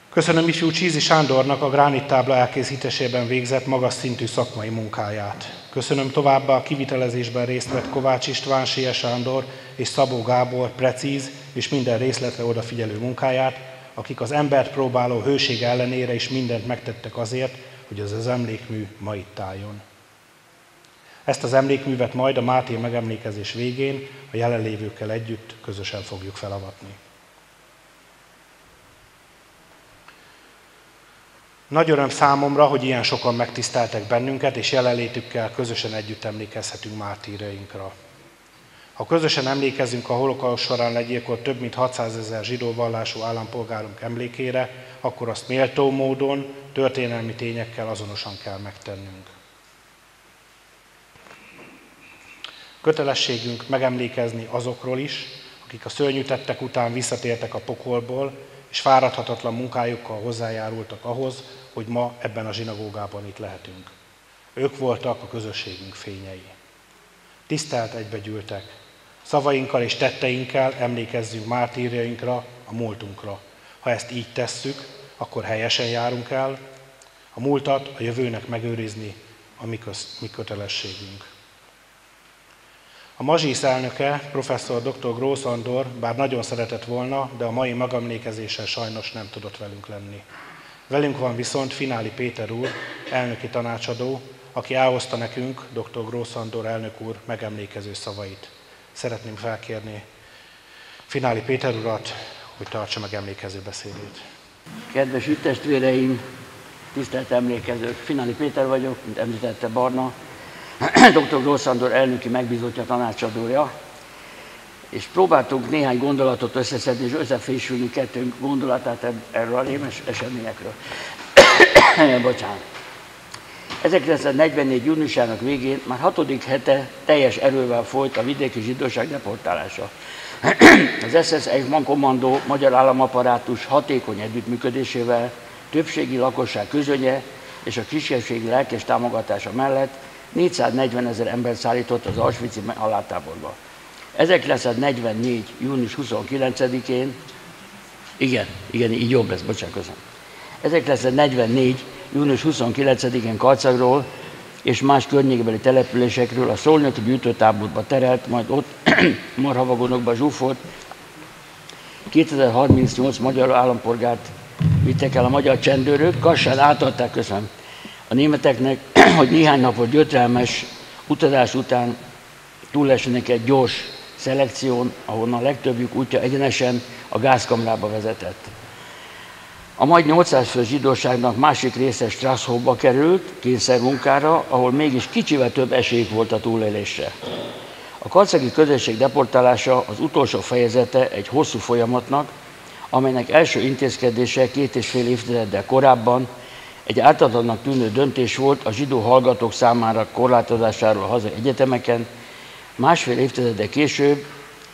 Köszönöm ifjú Csízi Sándornak a gránit tábla elkészítésében végzett magas szintű szakmai munkáját. Köszönöm továbbá a kivitelezésben részt vett Kovács István, Sia Sándor és Szabó Gábor precíz és minden részletre odafigyelő munkáját, akik az embert próbáló hőség ellenére is mindent megtettek azért, hogy az az emlékmű ma itt álljon. Ezt az emlékművet majd a Máté megemlékezés végén a jelenlévőkkel együtt közösen fogjuk felavatni. Nagy öröm számomra, hogy ilyen sokan megtiszteltek bennünket, és jelenlétükkel közösen együtt emlékezhetünk mártírainkra. Ha közösen emlékezünk a holokauszt során legyilkolt több mint 600 ezer zsidó vallású állampolgárunk emlékére, akkor azt méltó módon, történelmi tényekkel azonosan kell megtennünk. Kötelességünk megemlékezni azokról is, akik a szörnyű tettek után visszatértek a pokolból, és fáradhatatlan munkájukkal hozzájárultak ahhoz, hogy ma ebben a zsinagógában itt lehetünk. Ők voltak a közösségünk fényei. Tisztelt egybegyűltek, szavainkkal és tetteinkkel emlékezzünk mártírjainkra, a múltunkra. Ha ezt így tesszük, akkor helyesen járunk el, a múltat a jövőnek megőrizni a mi, köz, mi kötelességünk. A Mazsisz elnöke, professzor dr. Grósz Andor, bár nagyon szeretett volna, de a mai megemlékezésen sajnos nem tudott velünk lenni. Velünk van viszont Fináli Péter úr, elnöki tanácsadó, aki elhozta nekünk dr. Grósz Andor elnök úr megemlékező szavait. Szeretném felkérni Fináli Péter urat, hogy tartsa meg emlékező beszédét. Kedves üttestvéreim, tisztelt emlékezők, Fináli Péter vagyok, mint említette Barna, [clears throat] dr. Grósz Andor elnöki megbízottja tanácsadója, és próbáltunk néhány gondolatot összeszedni és összefésülni kettő gondolatát erről a rémes eseményekről. [clears throat] Bocsánat. 1944. júniusának végén már hatodik hete teljes erővel folyt a vidéki zsidóság deportálása. [clears throat] Az SS Eichmann kommandó magyar államaparátus hatékony együttműködésével, többségi lakosság közönye és a kisebbségi lelkes támogatása mellett 440 ezer ember szállított az Auschwitz-i alátáborba. 1944. június 29-én, igen, igen, így jobb lesz, bocsánat, köszönöm. 1944. június 29-én Karcagról és más környékbeli településekről a szolnoki gyűjtőtáborba terelt, majd ott [clears throat] marhavagonokba zsúfolt 2038 magyar állampolgárt vittek el a magyar csendőrök, Kassán átadták, köszönöm, a németeknek, [clears throat] hogy néhány napos gyötrelmes utazás után túlessenek egy gyors szelekción, ahonnan a legtöbbjük útja egyenesen a gázkamrába vezetett. A majd 800 fő zsidóságnak másik része Strasshofba került kényszermunkára, ahol mégis kicsivel több esélyük volt a túlélésre. A karcegi közösség deportálása az utolsó fejezete egy hosszú folyamatnak, amelynek első intézkedése két és fél évtizeddel korábban egy ártatlannak tűnő döntés volt a zsidó hallgatók számára korlátozásáról a hazai egyetemeken, Másfél évtizede később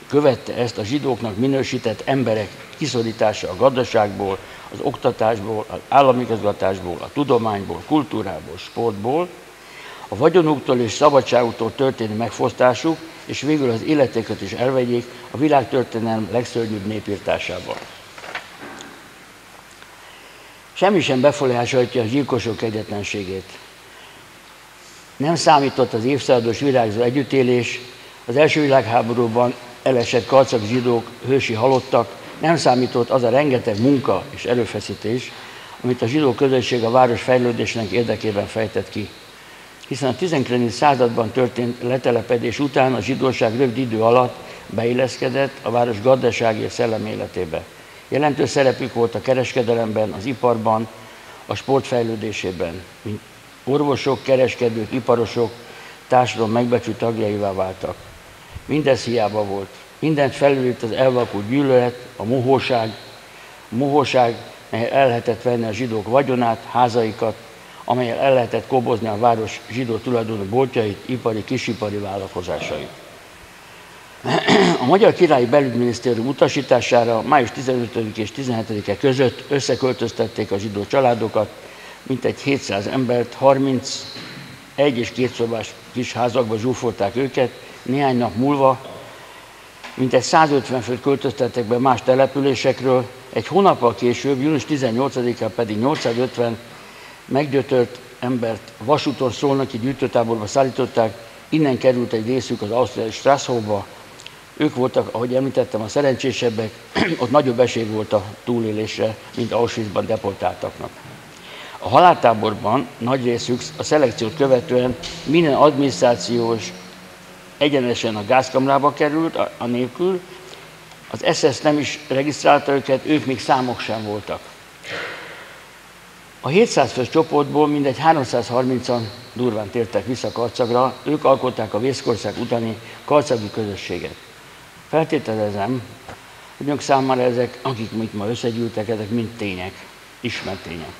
követte ezt a zsidóknak minősített emberek kiszorítása a gazdaságból, az oktatásból, az államigazgatásból, a tudományból, kultúrából, sportból, a vagyonuktól és szabadságuktól történő megfosztásuk, és végül az életeket is elvegyék a világtörténelem legszörnyűbb népírtásában. Semmi sem befolyásolhatja a gyilkosok egyetlenségét. Nem számított az évszázados virágzó együttélés, az első világháborúban elesett karcag zsidók, hősi halottak, nem számított az a rengeteg munka és erőfeszítés, amit a zsidó közösség a város fejlődésnek érdekében fejtett ki. Hiszen a 19. században történt letelepedés után a zsidóság rövid idő alatt beilleszkedett a város gazdasági és szellem életébe. Jelentős szerepük volt a kereskedelemben, az iparban, a sport fejlődésében. Mint orvosok, kereskedők, iparosok, társadalom megbecsült tagjaivá váltak. Mindez hiába volt. Mindent felülít az elvakult gyűlölet, a mohóság, a mohóság, melyel el lehetett venni a zsidók vagyonát, házaikat, amelyel el lehetett kobozni a város zsidó tulajdonú boltjait, ipari, kisipari vállalkozásait. A Magyar Királyi Belügyminisztérium utasítására május 15 és 17-e között összeköltöztették a zsidó családokat, mintegy 700 embert, 31 és két szobás kis házakba zsúfolták őket, néhány nap múlva mintegy 150 főt költöztettek be más településekről, egy hónappal később, június 18-án pedig 850 meggyötört embert vasúton szólnaki gyűjtőtáborba szállították, innen került egy részük az Ausztriai Strasshofba, ők voltak, ahogy említettem, a szerencsésebbek, [clears throat] ott nagyobb esély volt a túlélésre, mint Auschwitzban deportáltaknak. A haláltáborban nagy részük a szelekciót követően minden adminisztrációs egyenesen a gázkamrába került, a, a nélkül. Az SS nem is regisztrálta őket, ők még számok sem voltak. A 700 fős csoportból mindegy 330-an durván tértek vissza Karcagra, ők alkották a vészkorszak utáni karcagi közösséget. Feltételezem, hogy önök számára ezek, akik mit ma összegyűltek, ezek mind tények, ismert tények.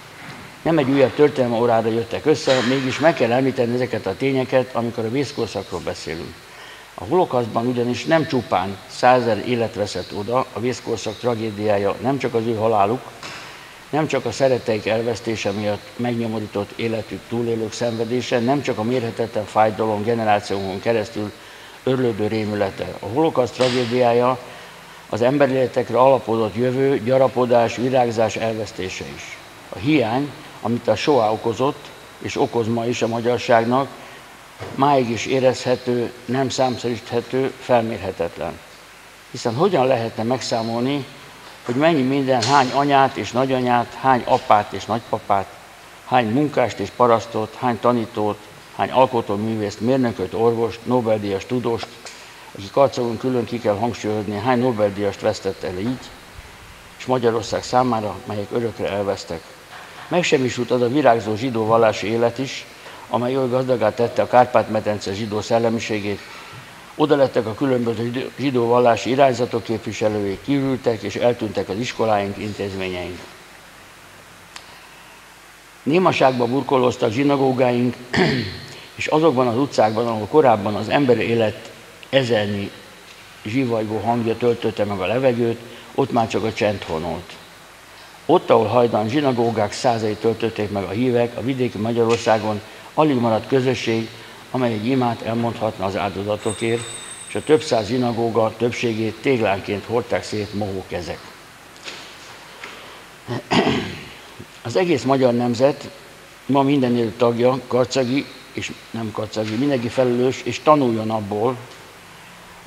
Nem egy újabb történelmi órára jöttek össze, mégis meg kell említeni ezeket a tényeket, amikor a vészkorszakról beszélünk. A holokaszban ugyanis nem csupán százer élet veszett oda, a vészkorszak tragédiája nem csak az ő haláluk, nem csak a szeretteik elvesztése miatt megnyomorított életük túlélők szenvedése, nem csak a mérhetetlen fájdalom generációkon keresztül örlődő rémülete. A holokaszt tragédiája az emberéletekre alapodott jövő, gyarapodás, virágzás elvesztése is. A hiány, amit a soá okozott, és okoz ma is a magyarságnak, máig is érezhető, nem számszerűsíthető, felmérhetetlen. Hiszen hogyan lehetne megszámolni, hogy mennyi minden, hány anyát és nagyanyát, hány apát és nagypapát, hány munkást és parasztot, hány tanítót, hány alkotóművészt, mérnököt, orvost, Nobel-díjas tudóst, aki karcagon külön ki kell hangsúlyozni, hány Nobel-díjast vesztett el így, és Magyarország számára, melyek örökre elvesztek. Megsemmisült az a virágzó zsidó vallási élet is, amely oly gazdagá tette a Kárpát-medence zsidó szellemiségét. Oda lettek a különböző zsidó vallási irányzatok képviselői, kiürültek és eltűntek az iskoláink, intézményeink. Némaságba burkolóztak zsinagógáink, és azokban az utcákban, ahol korábban az ember élet ezernyi zsivajgó hangja töltötte meg a levegőt, ott már csak a csend honolt. Ott, ahol hajdan zsinagógák százai töltötték meg a hívek, a vidéki Magyarországon alig maradt közösség, amely egy imát elmondhatna az áldozatokért, és a több száz zsinagóga többségét téglánként hordták szét mohó kezek. Az egész magyar nemzet ma minden élő tagja, karcagi és nem karcagi, mindenki felelős, és tanuljon abból,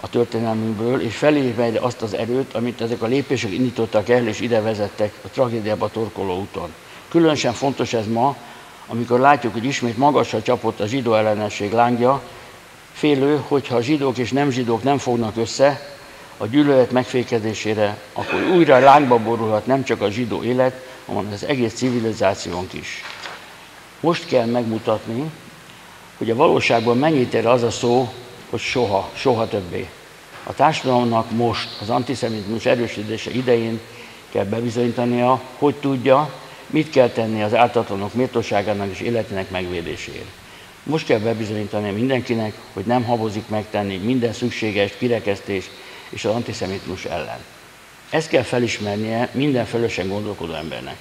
a történelmünkből, és felévejre azt az erőt, amit ezek a lépések indítottak el, és ide vezettek a tragédiába torkoló úton. Különösen fontos ez ma, amikor látjuk, hogy ismét magasra csapott a zsidó ellenesség lángja, félő, hogyha a zsidók és nem zsidók nem fognak össze a gyűlölet megfékezésére, akkor újra lángba borulhat nem csak a zsidó élet, hanem az egész civilizációnk is. Most kell megmutatni, hogy a valóságban mennyit ér az a szó, hogy soha, soha többé. A társadalomnak most, az antiszemitizmus erősödése idején kell bebizonyítania, hogy tudja, mit kell tenni az ártatlanok méltóságának és életének megvédéséért. Most kell bebizonyítani mindenkinek, hogy nem habozik megtenni minden szükséges kirekesztés és az antiszemitizmus ellen. Ezt kell felismernie minden fölösen gondolkodó embernek.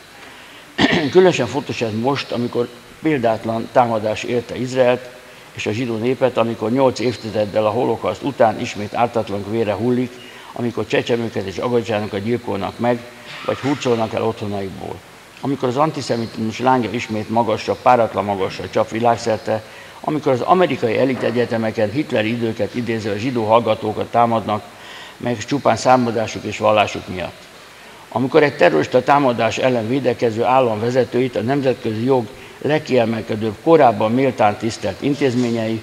[clears throat] Különösen fontos ez most, amikor példátlan támadás érte Izraelt és a zsidó népet, amikor nyolc évtizeddel a holokaszt után ismét ártatlan vére hullik, amikor csecsemőket és agadzsánokat gyilkolnak meg, vagy hurcolnak el otthonaikból. amikor az antiszemitizmus lángja ismét magasra, páratlan magasra csap világszerte, amikor az amerikai elit egyetemeken Hitler időket idéző a zsidó hallgatókat támadnak, meg csupán számadásuk és vallásuk miatt. Amikor egy terrorista támadás ellen védekező állam vezetőit a nemzetközi jog legkiemelkedőbb, korábban méltán tisztelt intézményei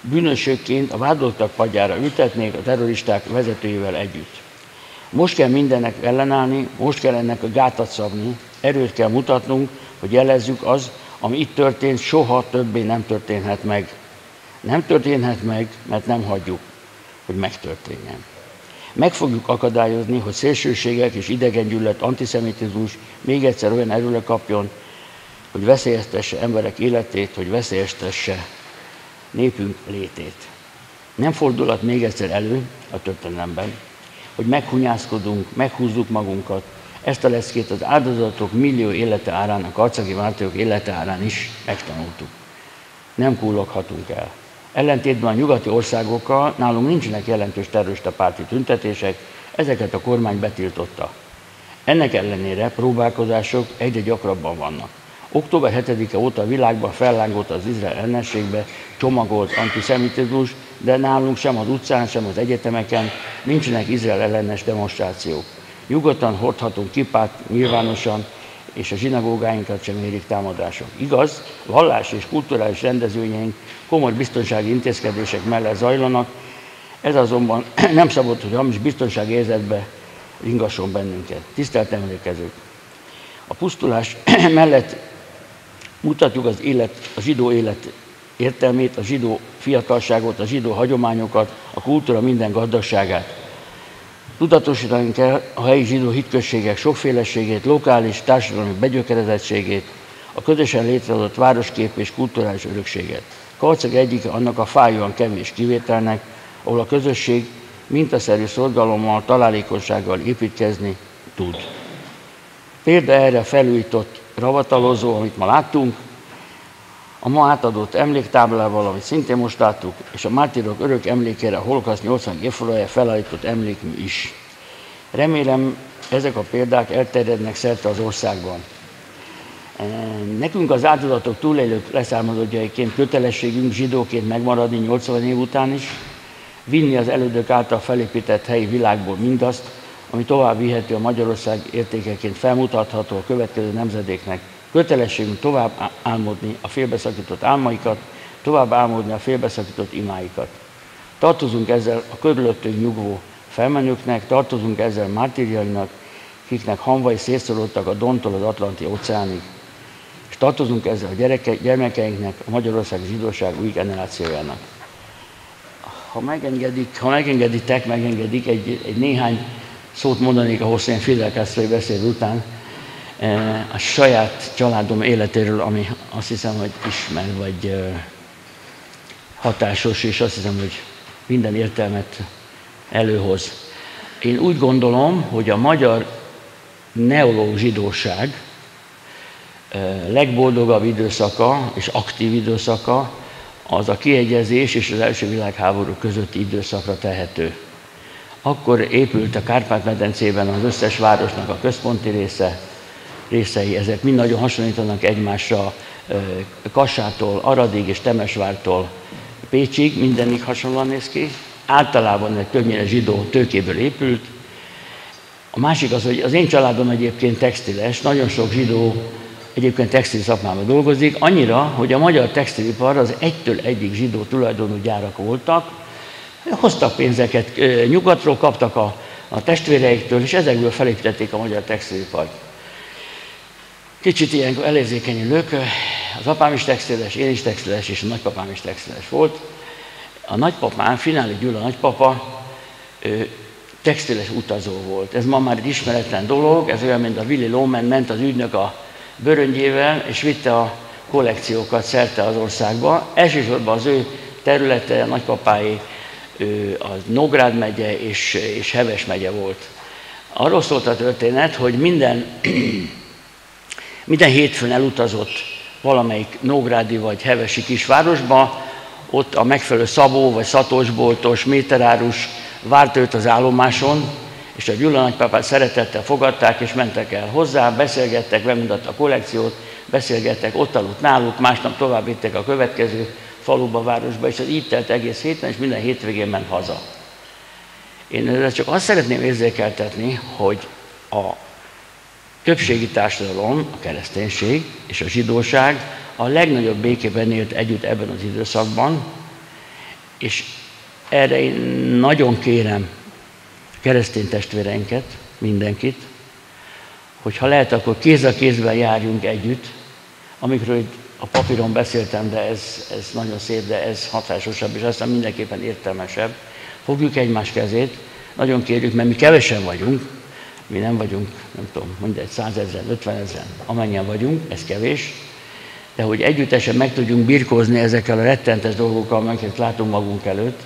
bűnösökként a vádoltak padjára ültetnék a terroristák vezetőivel együtt. Most kell mindennek ellenállni, most kell ennek a gátat szabni, erőt kell mutatnunk, hogy jelezzük az, ami itt történt, soha többé nem történhet meg. Nem történhet meg, mert nem hagyjuk, hogy megtörténjen. Meg fogjuk akadályozni, hogy szélsőségek és idegengyűlölet, antiszemitizmus még egyszer olyan erőre kapjon, hogy veszélyeztesse emberek életét, hogy veszélyeztesse népünk létét. Nem fordulhat még egyszer elő a történelemben, hogy meghunyászkodunk, meghúzzuk magunkat, ezt a leszkét az áldozatok millió élete árán, a karcagi mártírok élete árán is megtanultuk. Nem kulloghatunk el. Ellentétben a nyugati országokkal nálunk nincsenek jelentős terrorista párti tüntetések, ezeket a kormány betiltotta. Ennek ellenére próbálkozások egyre gyakrabban vannak. Október 7-e óta a világban fellángolt az Izrael ellenségbe csomagolt antiszemitizmus, de nálunk sem az utcán, sem az egyetemeken nincsenek Izrael ellenes demonstrációk. Nyugodtan hordhatunk kipát nyilvánosan, és a zsinagógáinkat sem érik támadások. Igaz, vallás és kulturális rendezvényeink komoly biztonsági intézkedések mellett zajlanak, ez azonban [clears throat] nem szabad, hogy hamis biztonsági érzetbe ringasson bennünket. Tisztelt emlékezők! A pusztulás [clears throat] mellett mutatjuk az élet, a zsidó élet értelmét, a zsidó fiatalságot, a zsidó hagyományokat, a kultúra minden gazdaságát. Tudatosítani kell a helyi zsidó hitközségek sokféleségét, lokális társadalmi begyökerezettségét, a közösen létrehozott városkép és kulturális örökséget. Karceg egyik annak a fájóan kevés kivételnek, ahol a közösség mintaszerű szorgalommal, találékonysággal építkezni tud. Példa erre felújított ravatalozó, amit ma láttunk, a ma átadott emléktáblával, amit szintén most láttuk, és a mártírok örök emlékére a holokasz 80 évfordulója felállított emlékmű is. Remélem, ezek a példák elterjednek szerte az országban. E, nekünk az áldozatok túlélők leszármazottjaiként kötelességünk zsidóként megmaradni 80 év után is, vinni az elődök által felépített helyi világból mindazt, ami tovább vihető a Magyarország értékeként felmutatható a következő nemzedéknek, Kötelességünk tovább álmodni a félbeszakított álmaikat, tovább álmodni a félbeszakított imáikat. Tartozunk ezzel a körülöttünk nyugvó felmenőknek, tartozunk ezzel mártírjainak, kiknek hamvai szétszorultak a Dontól az Atlanti óceánig, és tartozunk ezzel a gyereke, gyermekeinknek, a Magyarországi zsidóság új generációjának. Ha megengedik, ha megengeditek, megengedik, egy, egy néhány szót mondanék a hosszú Fidel Castro beszéd után, a saját családom életéről, ami azt hiszem, hogy ismer, vagy hatásos, és azt hiszem, hogy minden értelmet előhoz. Én úgy gondolom, hogy a magyar neológ zsidóság legboldogabb időszaka és aktív időszaka az a kiegyezés és az első világháború közötti időszakra tehető. Akkor épült a Kárpát-medencében az összes városnak a központi része, részei, ezek mind nagyon hasonlítanak egymásra, Kassától, Aradig és Temesvártól Pécsig, mindenik hasonlóan néz ki. Általában egy többnyire zsidó tőkéből épült. A másik az, hogy az én családom egyébként textiles, nagyon sok zsidó egyébként textil szakmában dolgozik, annyira, hogy a magyar textilipar az egytől egyik zsidó tulajdonú gyárak voltak, hoztak pénzeket nyugatról, kaptak a, a testvéreiktől, és ezekből felépítették a magyar textilipart. Kicsit ilyen elérzékenyülök, az apám is textiles, én is textiles, és a nagypapám is textiles volt. A nagypapám, Fináli Gyula nagypapa, ő textiles utazó volt. Ez ma már egy ismeretlen dolog, ez olyan, mint a Willy Loman ment az ügynök a bőröngyével, és vitte a kollekciókat szerte az országba. Elsősorban az ő területe, a nagypapái, a Nógrád megye és, és Heves megye volt. Arról szólt a történet, hogy minden [clears throat] minden hétfőn elutazott valamelyik Nógrádi vagy Hevesi kisvárosba, ott a megfelelő szabó vagy szatósboltos, méterárus várt őt az állomáson, és a Gyula nagypapát szeretettel fogadták, és mentek el hozzá, beszélgettek, bemutatta a kollekciót, beszélgettek, ott aludt náluk, másnap tovább vittek a következő faluba, városba, és az így telt egész héten, és minden hétvégén ment haza. Én ezzel csak azt szeretném érzékeltetni, hogy a többségi társadalom, a kereszténység és a zsidóság a legnagyobb békében élt együtt ebben az időszakban, és erre én nagyon kérem keresztény testvéreinket, mindenkit, hogy ha lehet, akkor kéz a kézben járjunk együtt, amikről a papíron beszéltem, de ez, ez nagyon szép, de ez hatásosabb, és aztán mindenképpen értelmesebb. Fogjuk egymás kezét, nagyon kérjük, mert mi kevesen vagyunk, mi nem vagyunk, nem tudom, mindegy, százezren, ötvenezren, amennyien vagyunk, ez kevés, de hogy együttesen meg tudjunk birkózni ezekkel a rettentes dolgokkal, amelyeket látunk magunk előtt,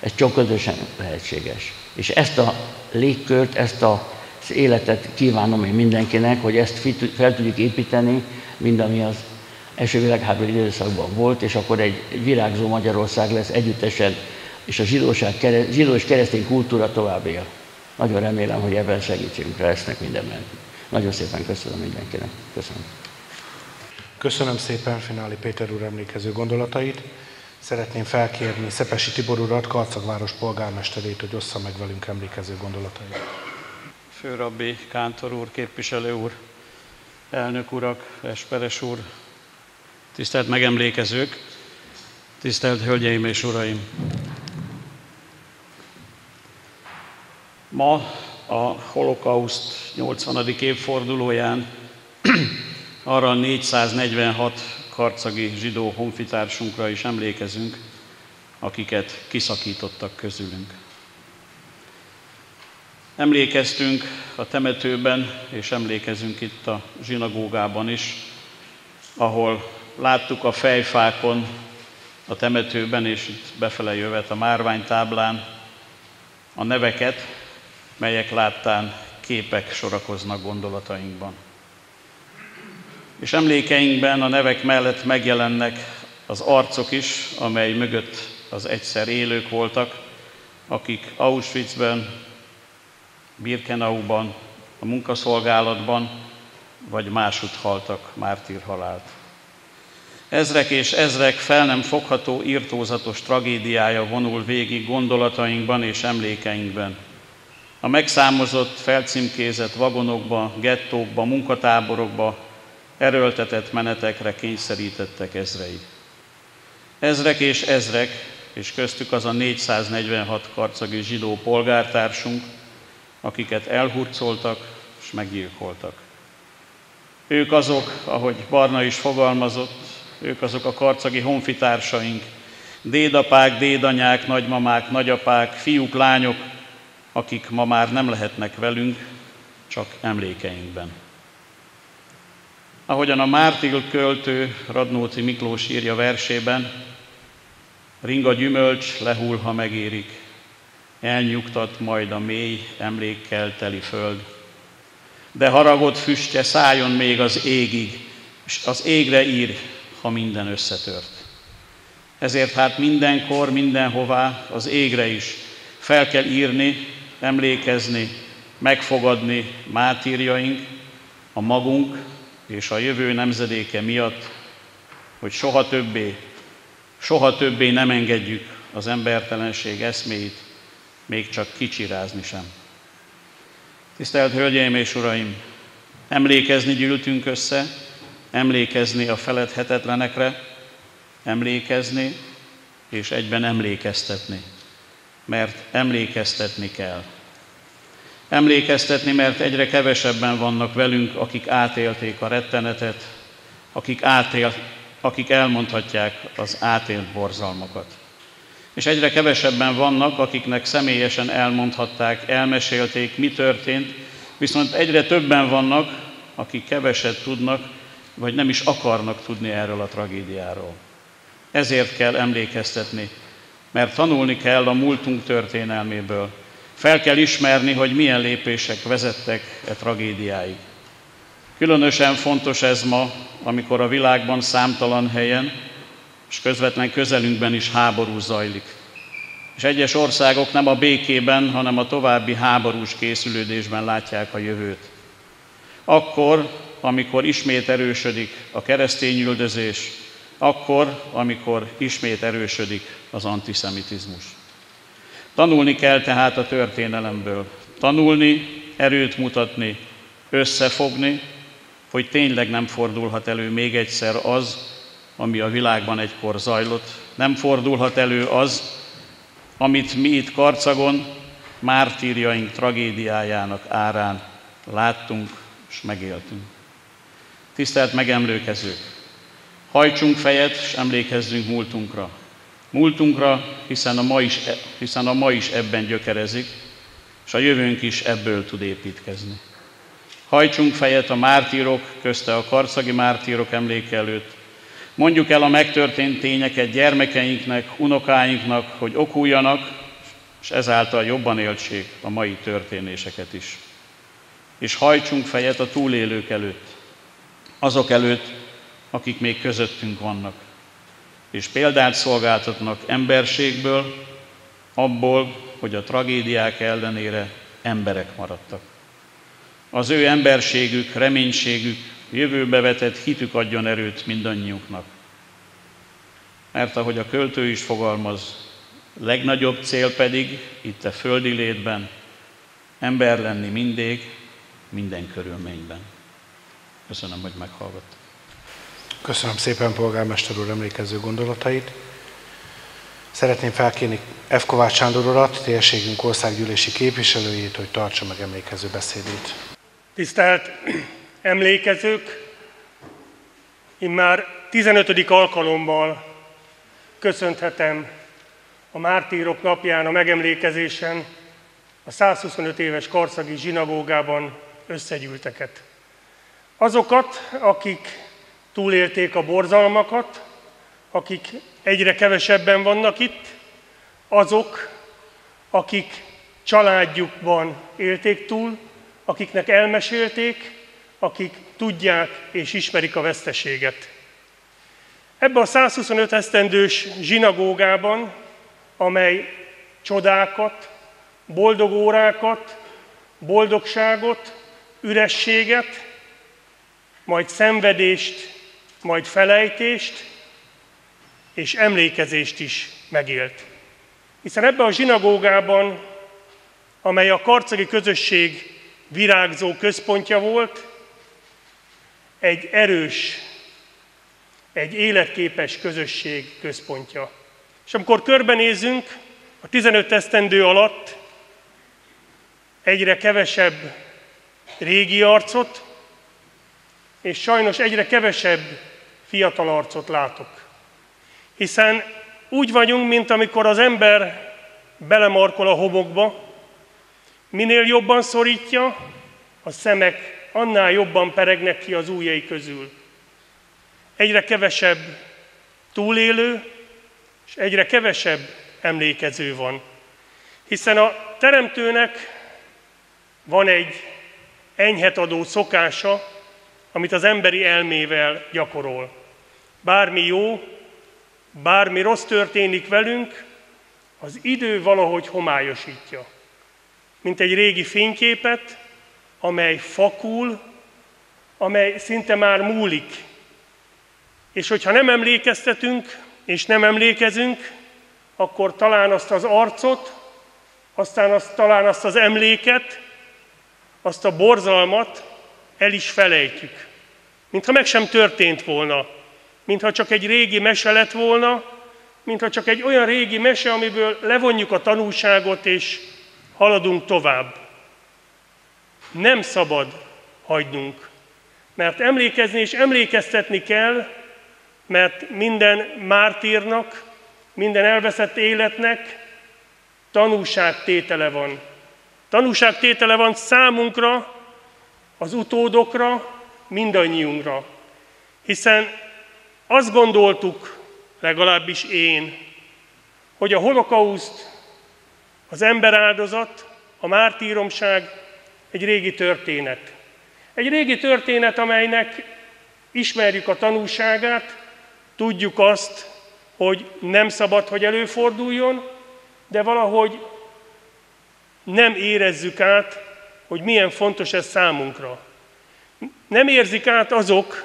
ez csak közösen lehetséges. És ezt a légkört, ezt az életet kívánom én mindenkinek, hogy ezt fel tudjuk építeni, mind ami az első világháború időszakban volt, és akkor egy, virágzó Magyarország lesz együttesen, és a zsidóság, zsidó és keresztény kultúra tovább él. Nagyon remélem, hogy ebben segítségünkre lesznek mindenben. Nagyon szépen köszönöm mindenkinek. Köszönöm. Köszönöm szépen Fináli Péter úr emlékező gondolatait. Szeretném felkérni Szepesi Tibor urat, Karcagváros polgármesterét, hogy ossza meg velünk emlékező gondolatait. Főrabbi Kántor úr, képviselő úr, elnök urak, Esperes úr, tisztelt megemlékezők, tisztelt hölgyeim és uraim! Ma a holokauszt 80. évfordulóján [clears throat] arra 446 karcagi zsidó honfitársunkra is emlékezünk, akiket kiszakítottak közülünk. Emlékeztünk a temetőben, és emlékezünk itt a zsinagógában is, ahol láttuk a fejfákon, a temetőben, és itt befele jövet a márványtáblán a neveket, melyek láttán képek sorakoznak gondolatainkban. És emlékeinkben a nevek mellett megjelennek az arcok is, amely mögött az egyszer élők voltak, akik Auschwitzben, Birkenauban, a munkaszolgálatban, vagy másút haltak mártírhalált. Ezrek és ezrek fel nem fogható, írtózatos tragédiája vonul végig gondolatainkban és emlékeinkben. A megszámozott, felcímkézett vagonokba, gettókba, munkatáborokba, erőltetett menetekre kényszerítettek ezrei. Ezrek és ezrek, és köztük az a 446 karcagi zsidó polgártársunk, akiket elhurcoltak és meggyilkoltak. Ők azok, ahogy Barna is fogalmazott, ők azok a karcagi honfitársaink, dédapák, dédanyák, nagymamák, nagyapák, fiúk, lányok, akik ma már nem lehetnek velünk, csak emlékeinkben. Ahogyan a Mártil költő Radnóci Miklós írja versében, ringa gyümölcs lehull, ha megérik, elnyugtat majd a mély, emlékkel teli föld. De haragot füstje szálljon még az égig, és az égre ír, ha minden összetört. Ezért hát mindenkor, mindenhová, az égre is fel kell írni, emlékezni, megfogadni mátírjaink, a magunk és a jövő nemzedéke miatt, hogy soha többé, soha többé nem engedjük az embertelenség eszméit, még csak kicsirázni sem. Tisztelt Hölgyeim és Uraim! Emlékezni gyűltünk össze, emlékezni a feledhetetlenekre, emlékezni és egyben emlékeztetni, mert emlékeztetni kell. Emlékeztetni, mert egyre kevesebben vannak velünk, akik átélték a rettenetet, akik, átél, akik elmondhatják az átélt borzalmakat. És egyre kevesebben vannak, akiknek személyesen elmondhatták, elmesélték, mi történt, viszont egyre többen vannak, akik keveset tudnak, vagy nem is akarnak tudni erről a tragédiáról. Ezért kell emlékeztetni, mert tanulni kell a múltunk történelméből. Fel kell ismerni, hogy milyen lépések vezettek e tragédiáig. Különösen fontos ez ma, amikor a világban számtalan helyen, és közvetlen közelünkben is háború zajlik. és egyes országok nem a békében, hanem a további háborús készülődésben látják a jövőt. Akkor, amikor ismét erősödik a keresztény üldözés, akkor, amikor ismét erősödik az antiszemitizmus. Tanulni kell tehát a történelemből. Tanulni, erőt mutatni, összefogni, hogy tényleg nem fordulhat elő még egyszer az, ami a világban egykor zajlott. Nem fordulhat elő az, amit mi itt Karcagon mártírjaink tragédiájának árán láttunk és megéltünk. Tisztelt megemlékezők! Hajtsunk fejet, és emlékezzünk múltunkra. Múltunkra, hiszen a, ma is, e- hiszen a ma is ebben gyökerezik, és a jövőnk is ebből tud építkezni. Hajtsunk fejet a mártírok, közte a karcagi mártírok emléke előtt. Mondjuk el a megtörtént tényeket gyermekeinknek, unokáinknak, hogy okuljanak, és ezáltal jobban éltsék a mai történéseket is. És hajtsunk fejet a túlélők előtt, azok előtt, akik még közöttünk vannak, és példát szolgáltatnak emberségből, abból, hogy a tragédiák ellenére emberek maradtak. Az ő emberségük, reménységük, jövőbe vetett hitük adjon erőt mindannyiunknak. Mert ahogy a költő is fogalmaz, legnagyobb cél pedig itt a földi létben ember lenni mindig, minden körülményben. Köszönöm, hogy meghallgattak. Köszönöm szépen polgármester úr emlékező gondolatait. Szeretném felkérni F. Kovács Sándor urat, térségünk országgyűlési képviselőjét, hogy tartsa meg emlékező beszédét. Tisztelt emlékezők! Immár 15. alkalommal köszönhetem a Mártírok napján a megemlékezésen a 125 éves karszagi zsinagógában összegyűlteket. Azokat, akik túlélték a borzalmakat, akik egyre kevesebben vannak itt, azok, akik családjukban élték túl, akiknek elmesélték, akik tudják és ismerik a veszteséget. Ebben a 125 esztendős zsinagógában, amely csodákat, boldog órákat, boldogságot, ürességet, majd szenvedést, majd felejtést és emlékezést is megélt. Hiszen ebben a zsinagógában, amely a karcagi közösség virágzó központja volt, egy erős, egy életképes közösség központja. És amikor körbenézünk, a 15 esztendő alatt egyre kevesebb régi arcot, és sajnos egyre kevesebb fiatal arcot látok. Hiszen úgy vagyunk, mint amikor az ember belemarkol a homokba, minél jobban szorítja, a szemek annál jobban peregnek ki az ujjai közül. Egyre kevesebb túlélő, és egyre kevesebb emlékező van. Hiszen a teremtőnek van egy enyhet adó szokása, amit az emberi elmével gyakorol. Bármi jó, bármi rossz történik velünk, az idő valahogy homályosítja. Mint egy régi fényképet, amely fakul, amely szinte már múlik. És hogyha nem emlékeztetünk, és nem emlékezünk, akkor talán azt az arcot, aztán azt, talán azt az emléket, azt a borzalmat el is felejtjük. Mintha meg sem történt volna, mintha csak egy régi mese lett volna, mintha csak egy olyan régi mese, amiből levonjuk a tanulságot és haladunk tovább. Nem szabad hagynunk, mert emlékezni és emlékeztetni kell, mert minden mártírnak, minden elveszett életnek tanúságtétele van. Tanúságtétele van számunkra, az utódokra, mindannyiunkra. Hiszen azt gondoltuk, legalábbis én, hogy a holokauszt, az emberáldozat, a mártíromság egy régi történet. Egy régi történet, amelynek ismerjük a tanúságát, tudjuk azt, hogy nem szabad, hogy előforduljon, de valahogy nem érezzük át, hogy milyen fontos ez számunkra. Nem érzik át azok,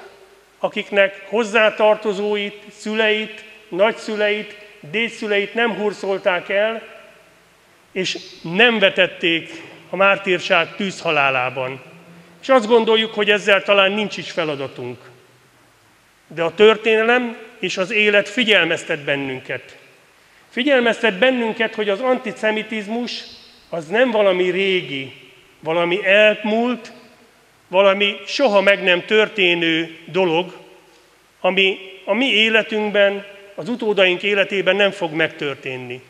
akiknek hozzátartozóit, szüleit, nagyszüleit, dédszüleit nem hurcolták el, és nem vetették a mártírság tűzhalálában. És azt gondoljuk, hogy ezzel talán nincs is feladatunk. De a történelem és az élet figyelmeztet bennünket. Figyelmeztet bennünket, hogy az antiszemitizmus az nem valami régi, valami elmúlt, valami soha meg nem történő dolog, ami a mi életünkben, az utódaink életében nem fog megtörténni.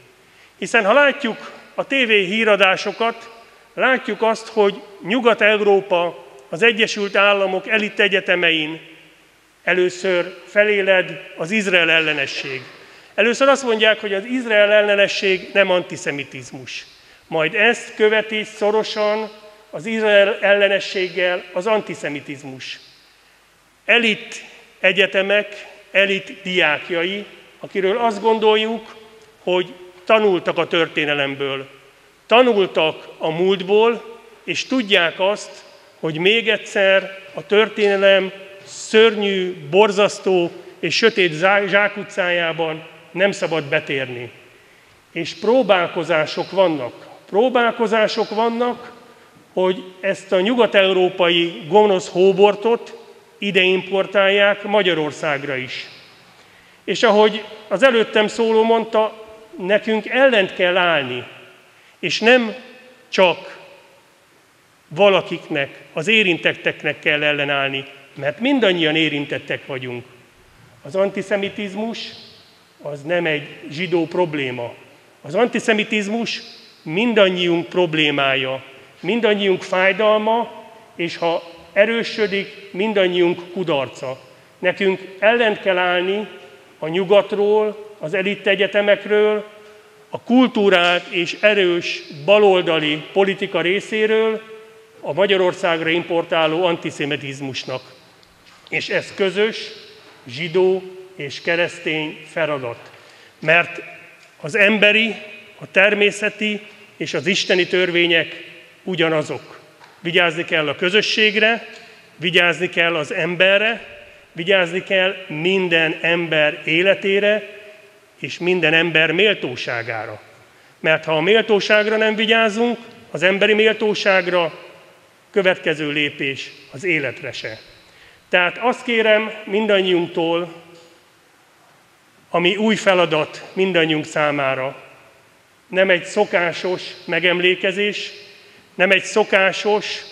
Hiszen ha látjuk a TV híradásokat, látjuk azt, hogy Nyugat-Európa, az Egyesült Államok elit egyetemein először feléled az Izrael ellenesség. Először azt mondják, hogy az Izrael ellenesség nem antiszemitizmus. Majd ezt követi szorosan az Izrael ellenességgel az antiszemitizmus. Elit egyetemek, elit diákjai, akiről azt gondoljuk, hogy tanultak a történelemből, tanultak a múltból, és tudják azt, hogy még egyszer a történelem szörnyű, borzasztó és sötét zsákutcájában nem szabad betérni. És próbálkozások vannak. Próbálkozások vannak, hogy ezt a nyugat-európai gonosz hóbortot ide importálják Magyarországra is. És ahogy az előttem szóló mondta, nekünk ellent kell állni, és nem csak valakiknek, az érintetteknek kell ellenállni, mert mindannyian érintettek vagyunk. Az antiszemitizmus az nem egy zsidó probléma. Az antiszemitizmus mindannyiunk problémája, mindannyiunk fájdalma, és ha erősödik, mindannyiunk kudarca. Nekünk ellent kell állni a nyugatról, az elit egyetemekről, a kultúrált és erős baloldali politika részéről a Magyarországra importáló antiszemitizmusnak. És ez közös, zsidó és keresztény feladat. Mert az emberi, a természeti és az isteni törvények ugyanazok. Vigyázni kell a közösségre, vigyázni kell az emberre, vigyázni kell minden ember életére, és minden ember méltóságára. Mert ha a méltóságra nem vigyázunk, az emberi méltóságra, következő lépés az életre se. Tehát azt kérem mindannyiunktól, ami új feladat mindannyiunk számára, nem egy szokásos megemlékezés, nem egy szokásos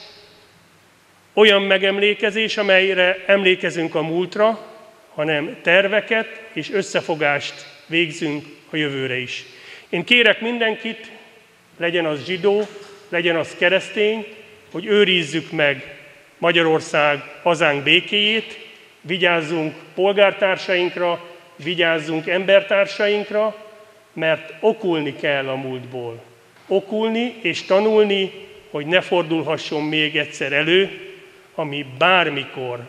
olyan megemlékezés, amelyre emlékezünk a múltra, hanem terveket és összefogást végzünk a jövőre is. Én kérek mindenkit, legyen az zsidó, legyen az keresztény, hogy őrizzük meg Magyarország hazánk békéjét, vigyázzunk polgártársainkra, vigyázzunk embertársainkra, mert okulni kell a múltból. Okulni és tanulni, hogy ne fordulhasson még egyszer elő, ami bármikor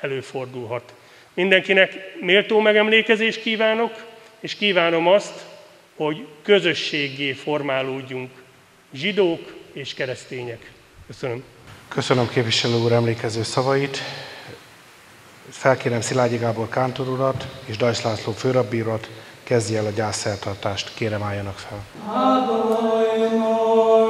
előfordulhat. Mindenkinek méltó megemlékezést kívánok, és kívánom azt, hogy közösségé formálódjunk, zsidók és keresztények. Köszönöm. Köszönöm képviselő úr emlékező szavait. Felkérem Szilágyi Gábor Kántor urat és Dajsz László főrabbírat, kezdje el a gyászszertartást. Kérem álljanak fel. Yo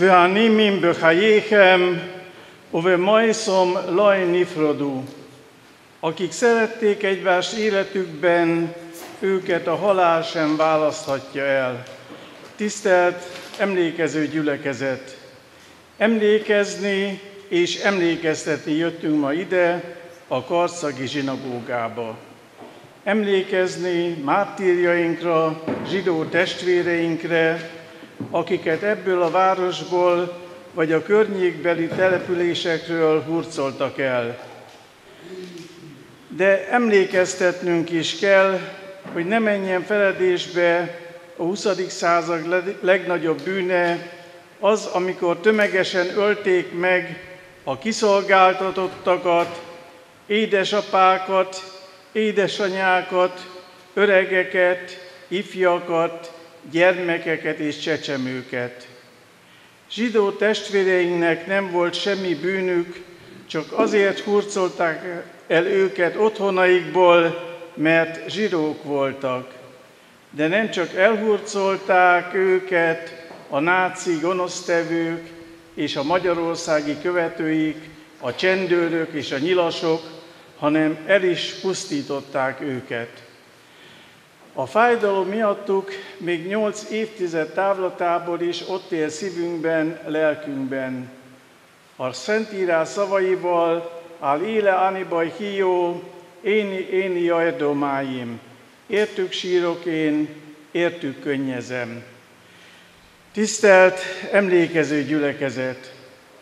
Animim böhajéhem, ove majszom laj nifrodu. Akik szerették egymást életükben, őket a halál sem választhatja el. Tisztelt emlékező gyülekezet! Emlékezni és emlékeztetni jöttünk ma ide, a Karszagi zsinagógába. Emlékezni mártírjainkra, zsidó testvéreinkre, akiket ebből a városból vagy a környékbeli településekről hurcoltak el. De emlékeztetnünk is kell, hogy ne menjen feledésbe a 20. század legnagyobb bűne, az, amikor tömegesen ölték meg a kiszolgáltatottakat, édesapákat, édesanyákat, öregeket, ifjakat, gyermekeket és csecsemőket. Zsidó testvéreinknek nem volt semmi bűnük, csak azért hurcolták el őket otthonaikból, mert zsidók voltak. De nem csak elhurcolták őket a náci gonosztevők és a magyarországi követőik, a csendőrök és a nyilasok, hanem el is pusztították őket. A fájdalom miattuk még nyolc évtized távlatából is ott él szívünkben, lelkünkben. A Szentírás szavaival áll éle anibaj hió, éni, éni jajdomáim. Értük sírok én, értük könnyezem. Tisztelt emlékező gyülekezet!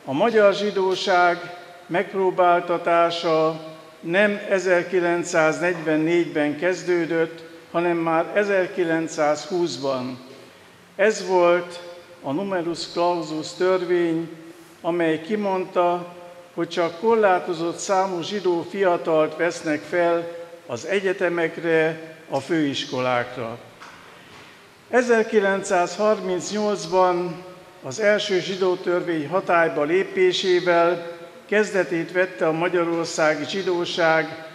A magyar zsidóság megpróbáltatása nem 1944-ben kezdődött, hanem már 1920-ban. Ez volt a numerus clausus törvény, amely kimondta, hogy csak korlátozott számú zsidó fiatalt vesznek fel az egyetemekre, a főiskolákra. 1938-ban az első zsidó törvény hatályba lépésével kezdetét vette a magyarországi zsidóság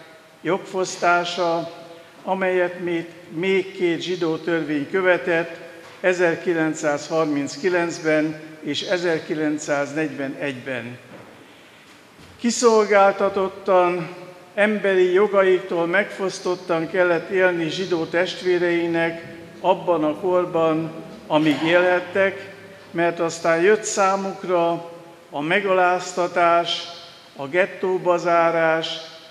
jogfosztása, amelyet még, még két zsidó törvény követett 1939-ben és 1941-ben. Kiszolgáltatottan, emberi jogaiktól megfosztottan kellett élni zsidó testvéreinek abban a korban, amíg élhettek, mert aztán jött számukra a megaláztatás, a gettóbazárás,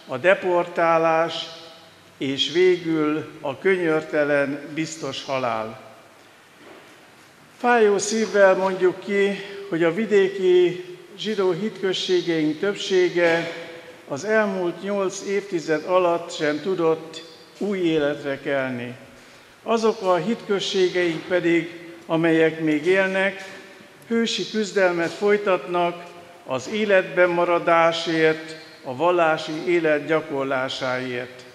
a deportálás, és végül a könyörtelen, biztos halál. Fájó szívvel mondjuk ki, hogy a vidéki zsidó hitközségeink többsége az elmúlt nyolc évtized alatt sem tudott új életre kelni. Azok a hitközségeink pedig, amelyek még élnek, hősi küzdelmet folytatnak az életben maradásért, a vallási élet gyakorlásáért.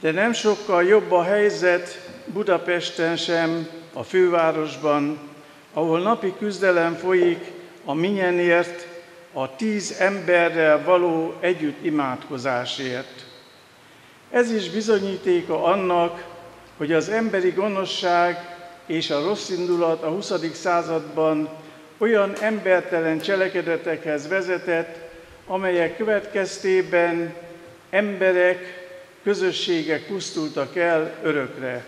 De nem sokkal jobb a helyzet Budapesten sem, a fővárosban, ahol napi küzdelem folyik a minyenért, a tíz emberrel való együtt imádkozásért. Ez is bizonyítéka annak, hogy az emberi gonoszság és a rossz indulat a 20. században olyan embertelen cselekedetekhez vezetett, amelyek következtében emberek, közösségek pusztultak el örökre.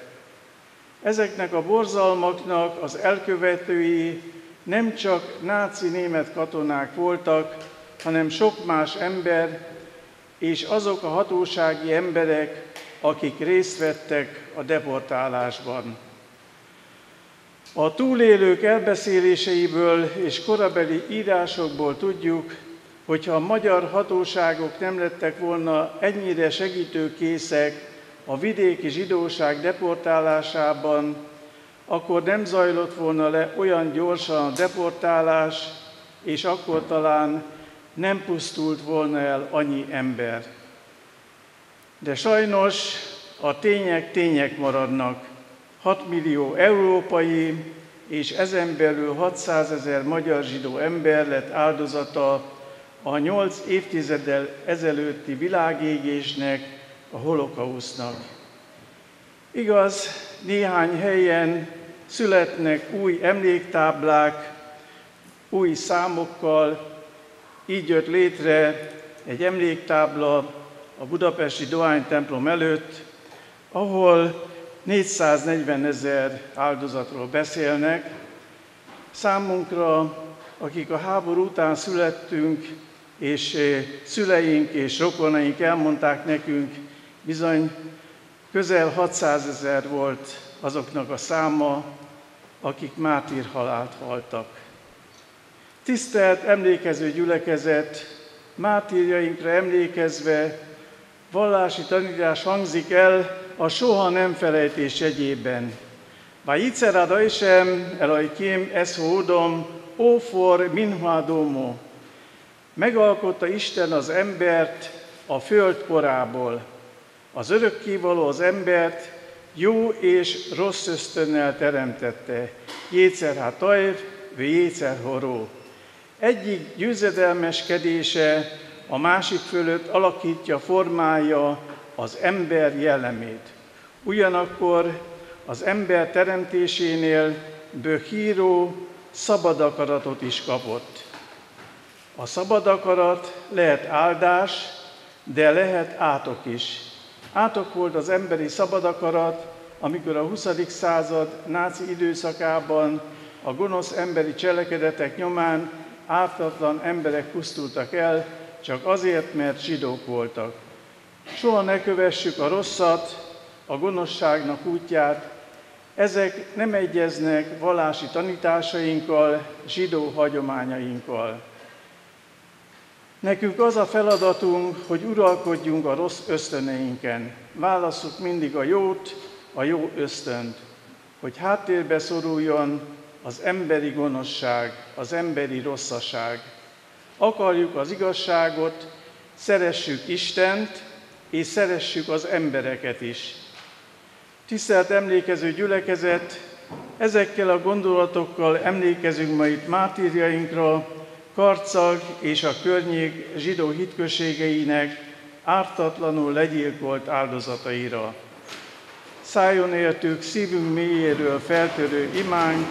Ezeknek a borzalmaknak az elkövetői nem csak náci német katonák voltak, hanem sok más ember, és azok a hatósági emberek, akik részt vettek a deportálásban. A túlélők elbeszéléseiből és korabeli írásokból tudjuk, hogyha a magyar hatóságok nem lettek volna ennyire segítőkészek a vidéki zsidóság deportálásában, akkor nem zajlott volna le olyan gyorsan a deportálás, és akkor talán nem pusztult volna el annyi ember. De sajnos a tények tények maradnak. 6 millió európai és ezen belül 600 ezer magyar zsidó ember lett áldozata a 8 évtizeddel ezelőtti világégésnek, a holokausznak. Igaz, néhány helyen születnek új emléktáblák, új számokkal, így jött létre egy emléktábla a budapesti Dohány templom előtt, ahol 440 ezer áldozatról beszélnek. Számunkra akik a háború után születtünk, és szüleink és rokonaink elmondták nekünk, bizony közel 600 ezer volt azoknak a száma, akik mártírhalált haltak. Tisztelt emlékező gyülekezet, mártírjainkra emlékezve vallási tanítás hangzik el a soha nem felejtés jegyében. Vajicera Isem Elohim es hódom, ófor minhadomo. Megalkotta Isten az embert a föld korából. Az örökkévaló az embert jó és rossz ösztönnel teremtette. Jétszer hát tajv, jétszer horó. Egyik győzedelmeskedése a másik fölött alakítja, formája az ember jellemét. Ugyanakkor az ember teremtésénél Böhíró szabad akaratot is kapott. A szabad akarat lehet áldás, de lehet átok is. Átok volt az emberi szabad akarat, amikor a 20. század náci időszakában a gonosz emberi cselekedetek nyomán ártatlan emberek pusztultak el, csak azért, mert zsidók voltak. Soha ne kövessük a rosszat, a gonoszságnak útját, ezek nem egyeznek vallási tanításainkkal, zsidó hagyományainkkal. Nekünk az a feladatunk, hogy uralkodjunk a rossz ösztöneinken. Válasszuk mindig a jót, a jó ösztönt, hogy háttérbe szoruljon az emberi gonoszság, az emberi rosszaság. Akarjuk az igazságot, szeressük Istent, és szeressük az embereket is. Tisztelt emlékező gyülekezet, ezekkel a gondolatokkal emlékezünk ma itt mártírjainkra, Karcag és a környék zsidó hitközségeinek ártatlanul legyilkolt áldozataira. Szálljon értük szívünk mélyéről feltörő imánk,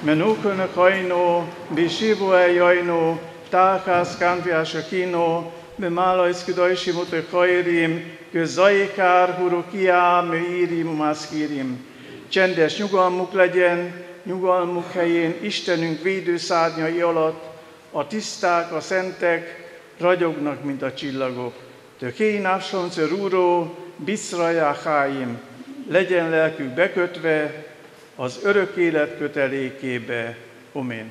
menókönök hajnó, bisivo eljajnó, tálkász kánviása kínó, me málajsz kudajsi mutok hajrim, kö zajkár hurukiá, me írim, mászkírim. Csendes nyugalmuk legyen, nyugalmuk helyén Istenünk védőszárnyai alatt, a tiszták, a szentek ragyognak, mint a csillagok. Tökénásson rúró, biszrajáháim, legyen lelkük bekötve az örök élet kötelékébe. Amen.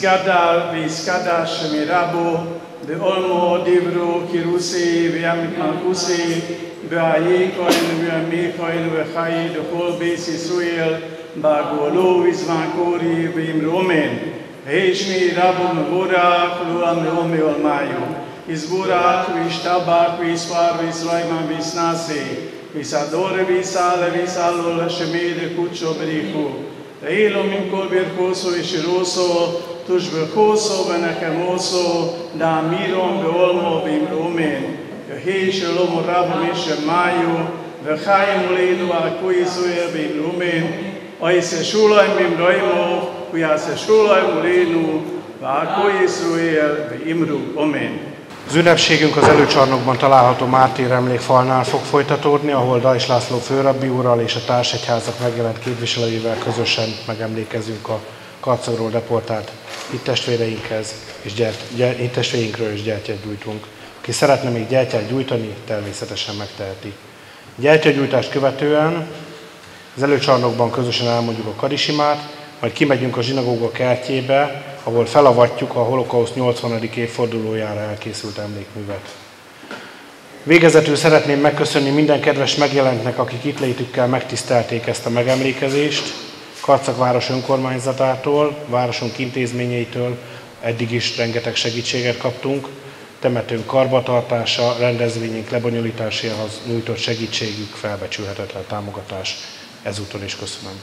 izgadál, izgadás, mi rabo, de olmo, divru, kiruszi, viamik malkuszi, והיקוין והמיכוין וחי דכל בייס ישראל בגולו בזמן קורי באמרומן. השמי רבו מבורך לו המאומי עולמיו. יזבורך וישתבח ויספר וישריימן ויסנסי. ויסדור ויסל ויסלו לשמי דקודשו בריחו. ואילו מן כל ברכוסו tuż byl kószó nekem ószó, dám mírom be olmó vim rumén. Ve héső lomo rabom és májú, ve hájm lédu al kuizuje vim rumén. Ajsze sulajm vim rajmó, ujásze sulajm lénu, ve al kuizuje imru omén. Az ünnepségünk az előcsarnokban található Mártír emlékfalnál fog folytatódni, ahol Dajs László főrabbi úrral és a társegyházak megjelent képviselőivel közösen megemlékezünk a karcagról deportált hittestvéreinkhez, és gyert, gyert, hittestvéreinkről is gyertyát gyújtunk. Aki szeretne még gyertyát gyújtani, természetesen megteheti. Gyertyagyújtást követően az előcsarnokban közösen elmondjuk a karisimát, majd kimegyünk a zsinagóga kertjébe, ahol felavatjuk a holokauszt 80. évfordulójára elkészült emlékművet. Végezetül szeretném megköszönni minden kedves megjelentnek, akik itt létükkel megtisztelték ezt a megemlékezést, Karcag város önkormányzatától, városunk intézményeitől eddig is rengeteg segítséget kaptunk, temetőnk karbatartása, rendezvényünk lebonyolításához nyújtott segítségük felbecsülhetetlen támogatás. Ezúton is köszönöm.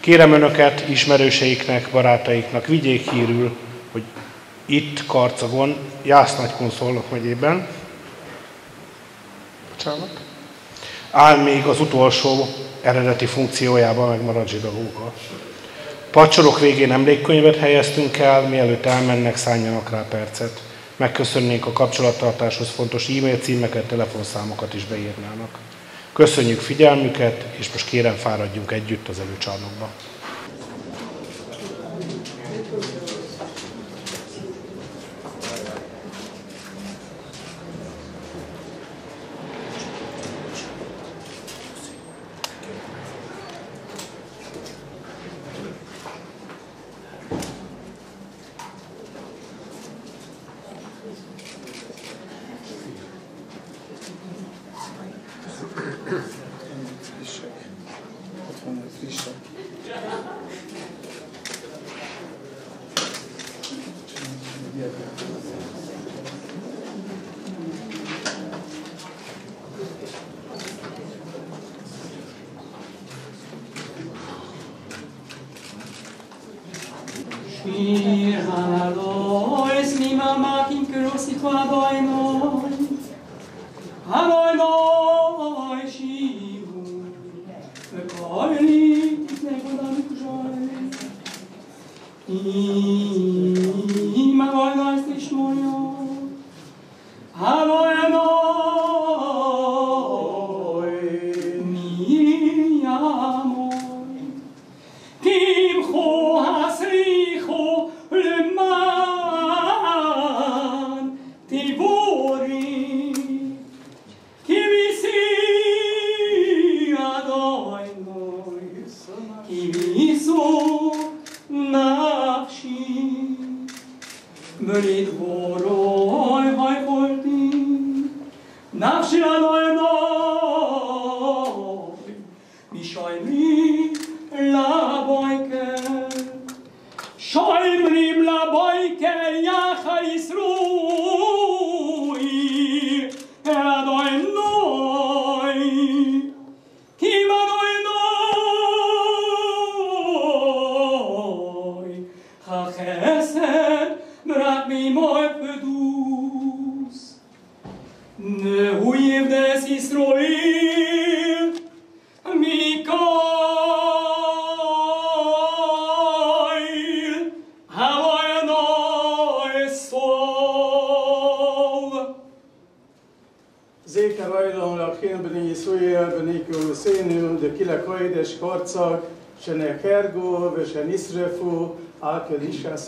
Kérem Önöket, ismerőseiknek, barátaiknak, vigyék hírül, hogy itt Karcagon, Jász Nagykunszolnok megyében, bocsánat, áll még az utolsó eredeti funkciójában megmaradt zsidagóga. Pacsorok végén emlékkönyvet helyeztünk el, mielőtt elmennek, szálljanak rá percet. Megköszönnénk a kapcsolattartáshoz fontos e-mail címeket, telefonszámokat is beírnának. Köszönjük figyelmüket, és most kérem fáradjunk együtt az előcsarnokba.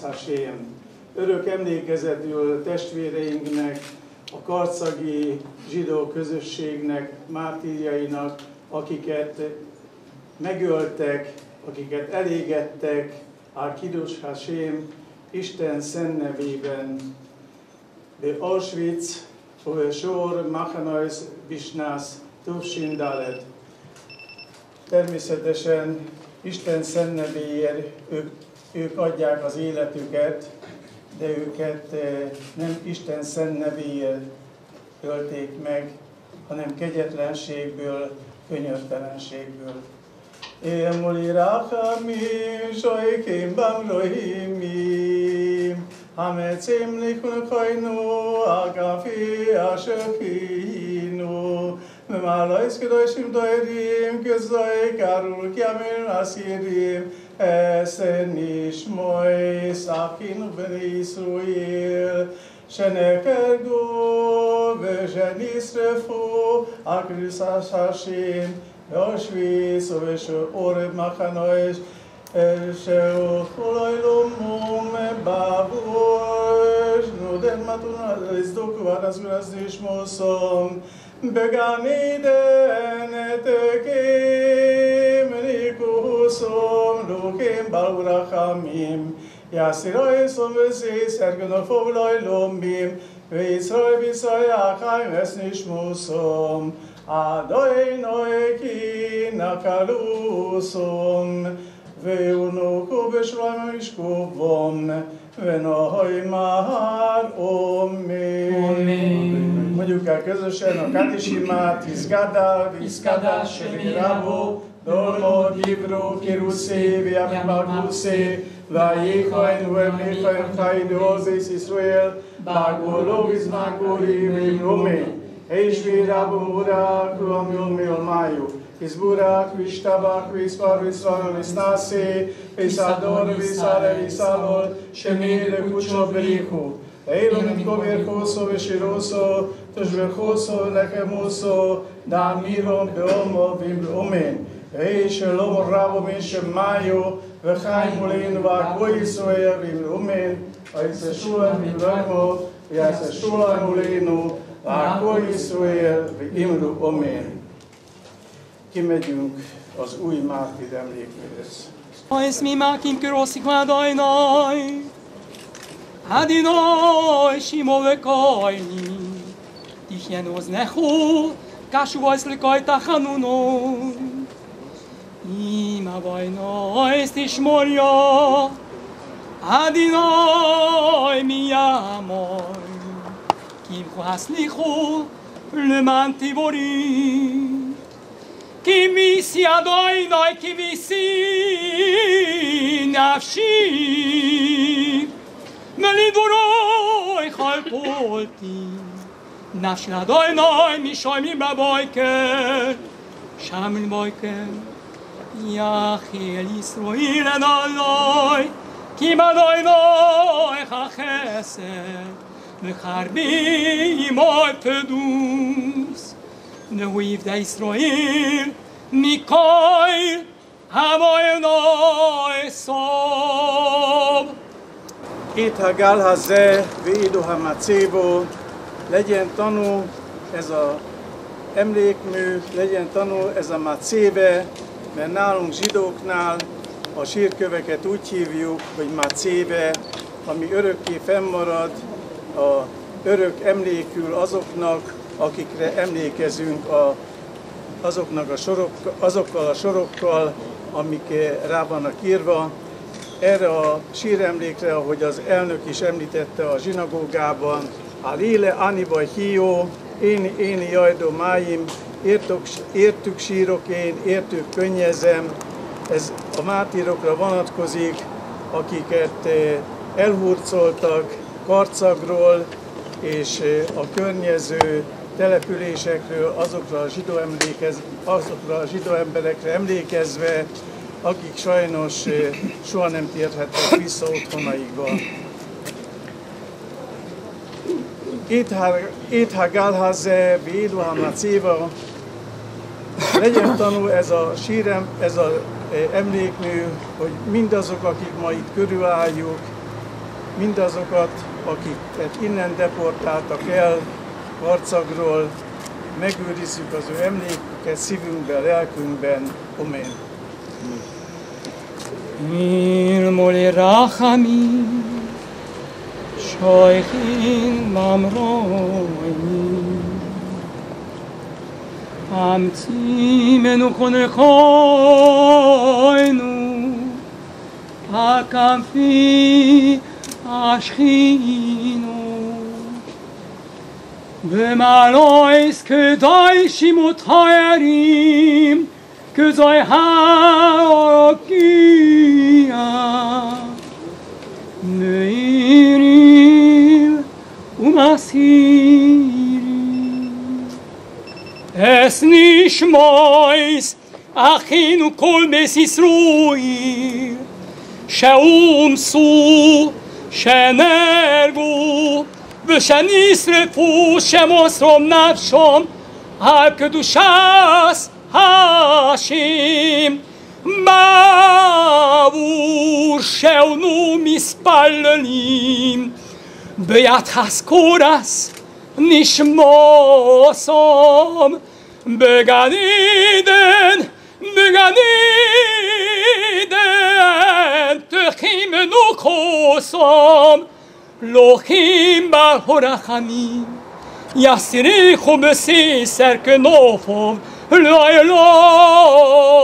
Hasém. Örök emlékezetül testvéreinknek, a karcagi zsidó közösségnek, mártírjainak, akiket megöltek akiket elégettek a Kidus Hashem Isten szent nevében. Be Auschwitz, sor Machanais Bisnász Tufsindalet. Természetesen Isten szent ők, ők adják az életüket, de őket eh, nem Isten szent nevéért ölték meg, hanem kegyetlenségből, könyörtelenségből. Émuli rachamim, shoikim bam rohimim, hametzim lichun koinu, agafi ashechinu, Memalois kedoshim doirim, kezoi karul kiamil asirim, es nich moi sakin veris ruir שנקר גו ושניס רפו אקריס השרשים ואושוויס ושאור מחנו יש שאוכו לא ילומו מבבוש נודם מתון על הסדוק ועד הסגור אז נשמו סום בגן עידן תקים ניקו Iisum, Luchim, Balurachamim, Yasiro Iisum, Vizis, Ergunor, Fovloi, Lumbim, Viszroj, viszroj, ákáj, vesznis muszom, Ádai, noi, kínak alúszom, Vőnú, kubes, rajm. Mondjuk el közösen a kátisimát, Izgada, Izgada, Sevirabu, Lord, Lord, livro que Rusevia Mabuse, Vaichoen Vemifen Kaidoses Israel, Bagolovis Maguri Vimrume, Eishvirabura Kuamil Milmayu, Izbura Kvistava Kvisvar Visvar Vistasi, Visador Visare Visalor, Shemir Kucho Brichu, Eilum Kovirkoso Vishiroso, Tushverkoso Lechemoso, Damirom Beomo Vimrumen, Omen. Hey, Shalom, Rabo, Min, Shemayo, וחיים מולין והגוי ישראל במרומן, ויסשו ממרמו, ויסשו מולנו, והגוי ישראל ואמרו אמן. Kimegyünk az új mártír emlékműhöz. Ois mi makim kirosik vadojnoj, Adinoj shimo vekoini, Tichjen oznechu, kashu vojslikoj tachanunoj, Ima vojnoj stishmorio, Adinoj mi amoj, Kim haslichu, le mantivori, כי מיסי אדוני כי מיסי נפשי מלידורוי חלפולתי נפשי אדוני משוי מבויקר שם מבויקר יחיל ישראל אדוני כי באדוני החסד וחרבי מוי תדוס נהויב דה ישראל מכל המוינוי סוב. Itt a gál haze, védu ha macébo, legyen tanú ez a emlékmű, legyen tanú ez a macébe, mert nálunk zsidóknál a sírköveket úgy hívjuk, hogy macébe, ami örökké fennmarad, a örök emlékül azoknak, akikre emlékezünk a, azoknak a sorok, azokkal a sorokkal, amik rá vannak írva. Erre a síremlékre, ahogy az elnök is említette a zsinagógában, a Lile Aniba Hió, én, én jajdó máim, értük, értük sírok én, értük könnyezem, ez a mártírokra vonatkozik, akiket elhurcoltak karcagról és a környező településekről, azokra a zsidó, emlékez, azokra a zsidó emberekre emlékezve, akik sajnos soha nem térhettek vissza otthonaikba. Itt Gálháze, Védlám, Céva, legyen tanul ez a sírem, ez az e, emlékmű, hogy mindazok, akik ma itt körülálljuk, mindazokat, akiket innen deportáltak el harcagról, megőrizzük az ő emléküket szívünkben, lelkünkben. Amen. Mil moli rahamim. שויך אין ממרוין אמ צימען און קונן הקמפי אשכינו ומלויס כדאי שימות הירים כזאי הרוקיה הערים, כדאי הרקיע. מאירים ומסירים. אס נשמויס אחינו כל בס ישראל, שאומסו, שנהרגו, ושנשרפו שמוסרום נפשום על קדושס השם. meu nome spalnim Beatas curas nici mosom Beganiden, beganiden Tăchim nu cosom Lohim bar horachani Yasiri cum si serkenofom בסיסר כנופוב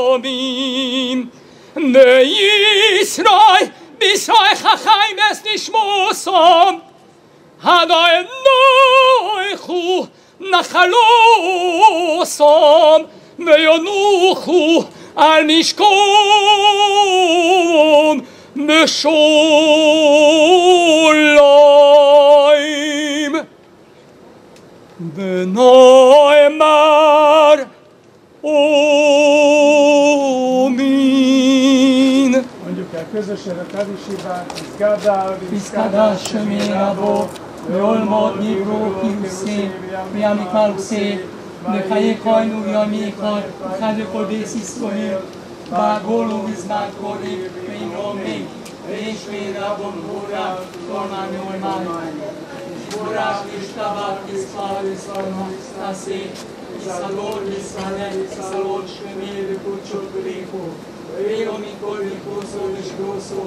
לעולמים. בישראל, בישראל חכיים אס נשמוסום, הדאנויכו נחלוסום, וינוחו על משכום משוליים. ונאמר közösen a Kadishiban, Piszkádá, Piszkádá, Sömérabó, Jolmod, Nibró, Kiuszé, Miamik Maluszé, Mechaye Koinu, Yamikon, Chadő Kodész Iszkohé, Bágóló, Izmát Kodé, Minómi, Résvérabon, Húrá, Kormány, Olmány, Húrá, Kistabát, Kiszpár, Iszarma, Isztaszé, Iszalód, Iszalé, Iszalód, Sömér, Kucsok, Lékó, ויומיקו ויקוסו ושגוסו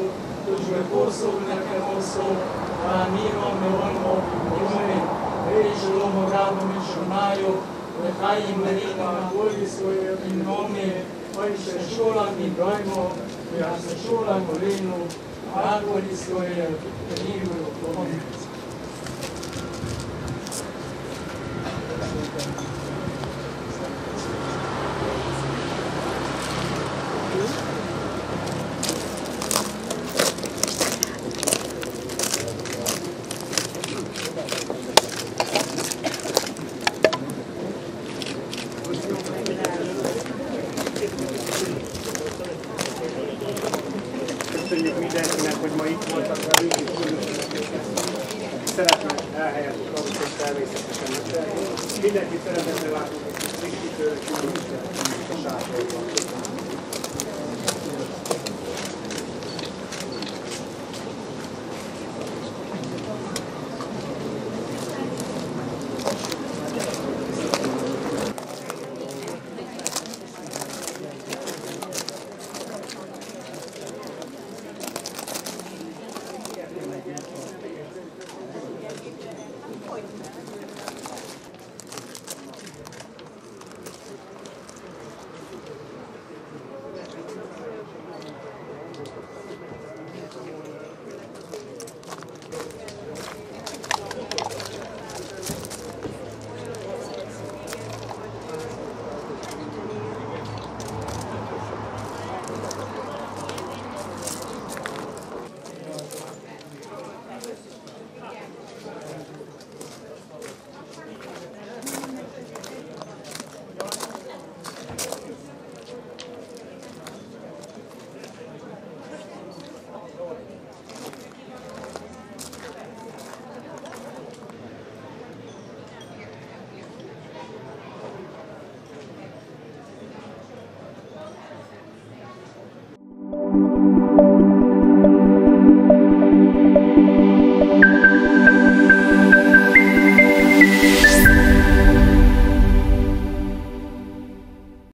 ושבחוסו ונקמוסו ואמירו מאונו ומאונו ושלום רבו משמאיו וחיים מרינה מגוליסו ונומי ויששו לנו דוימו ויעששו לנו לינו ואגוליסו ימינו וקומנו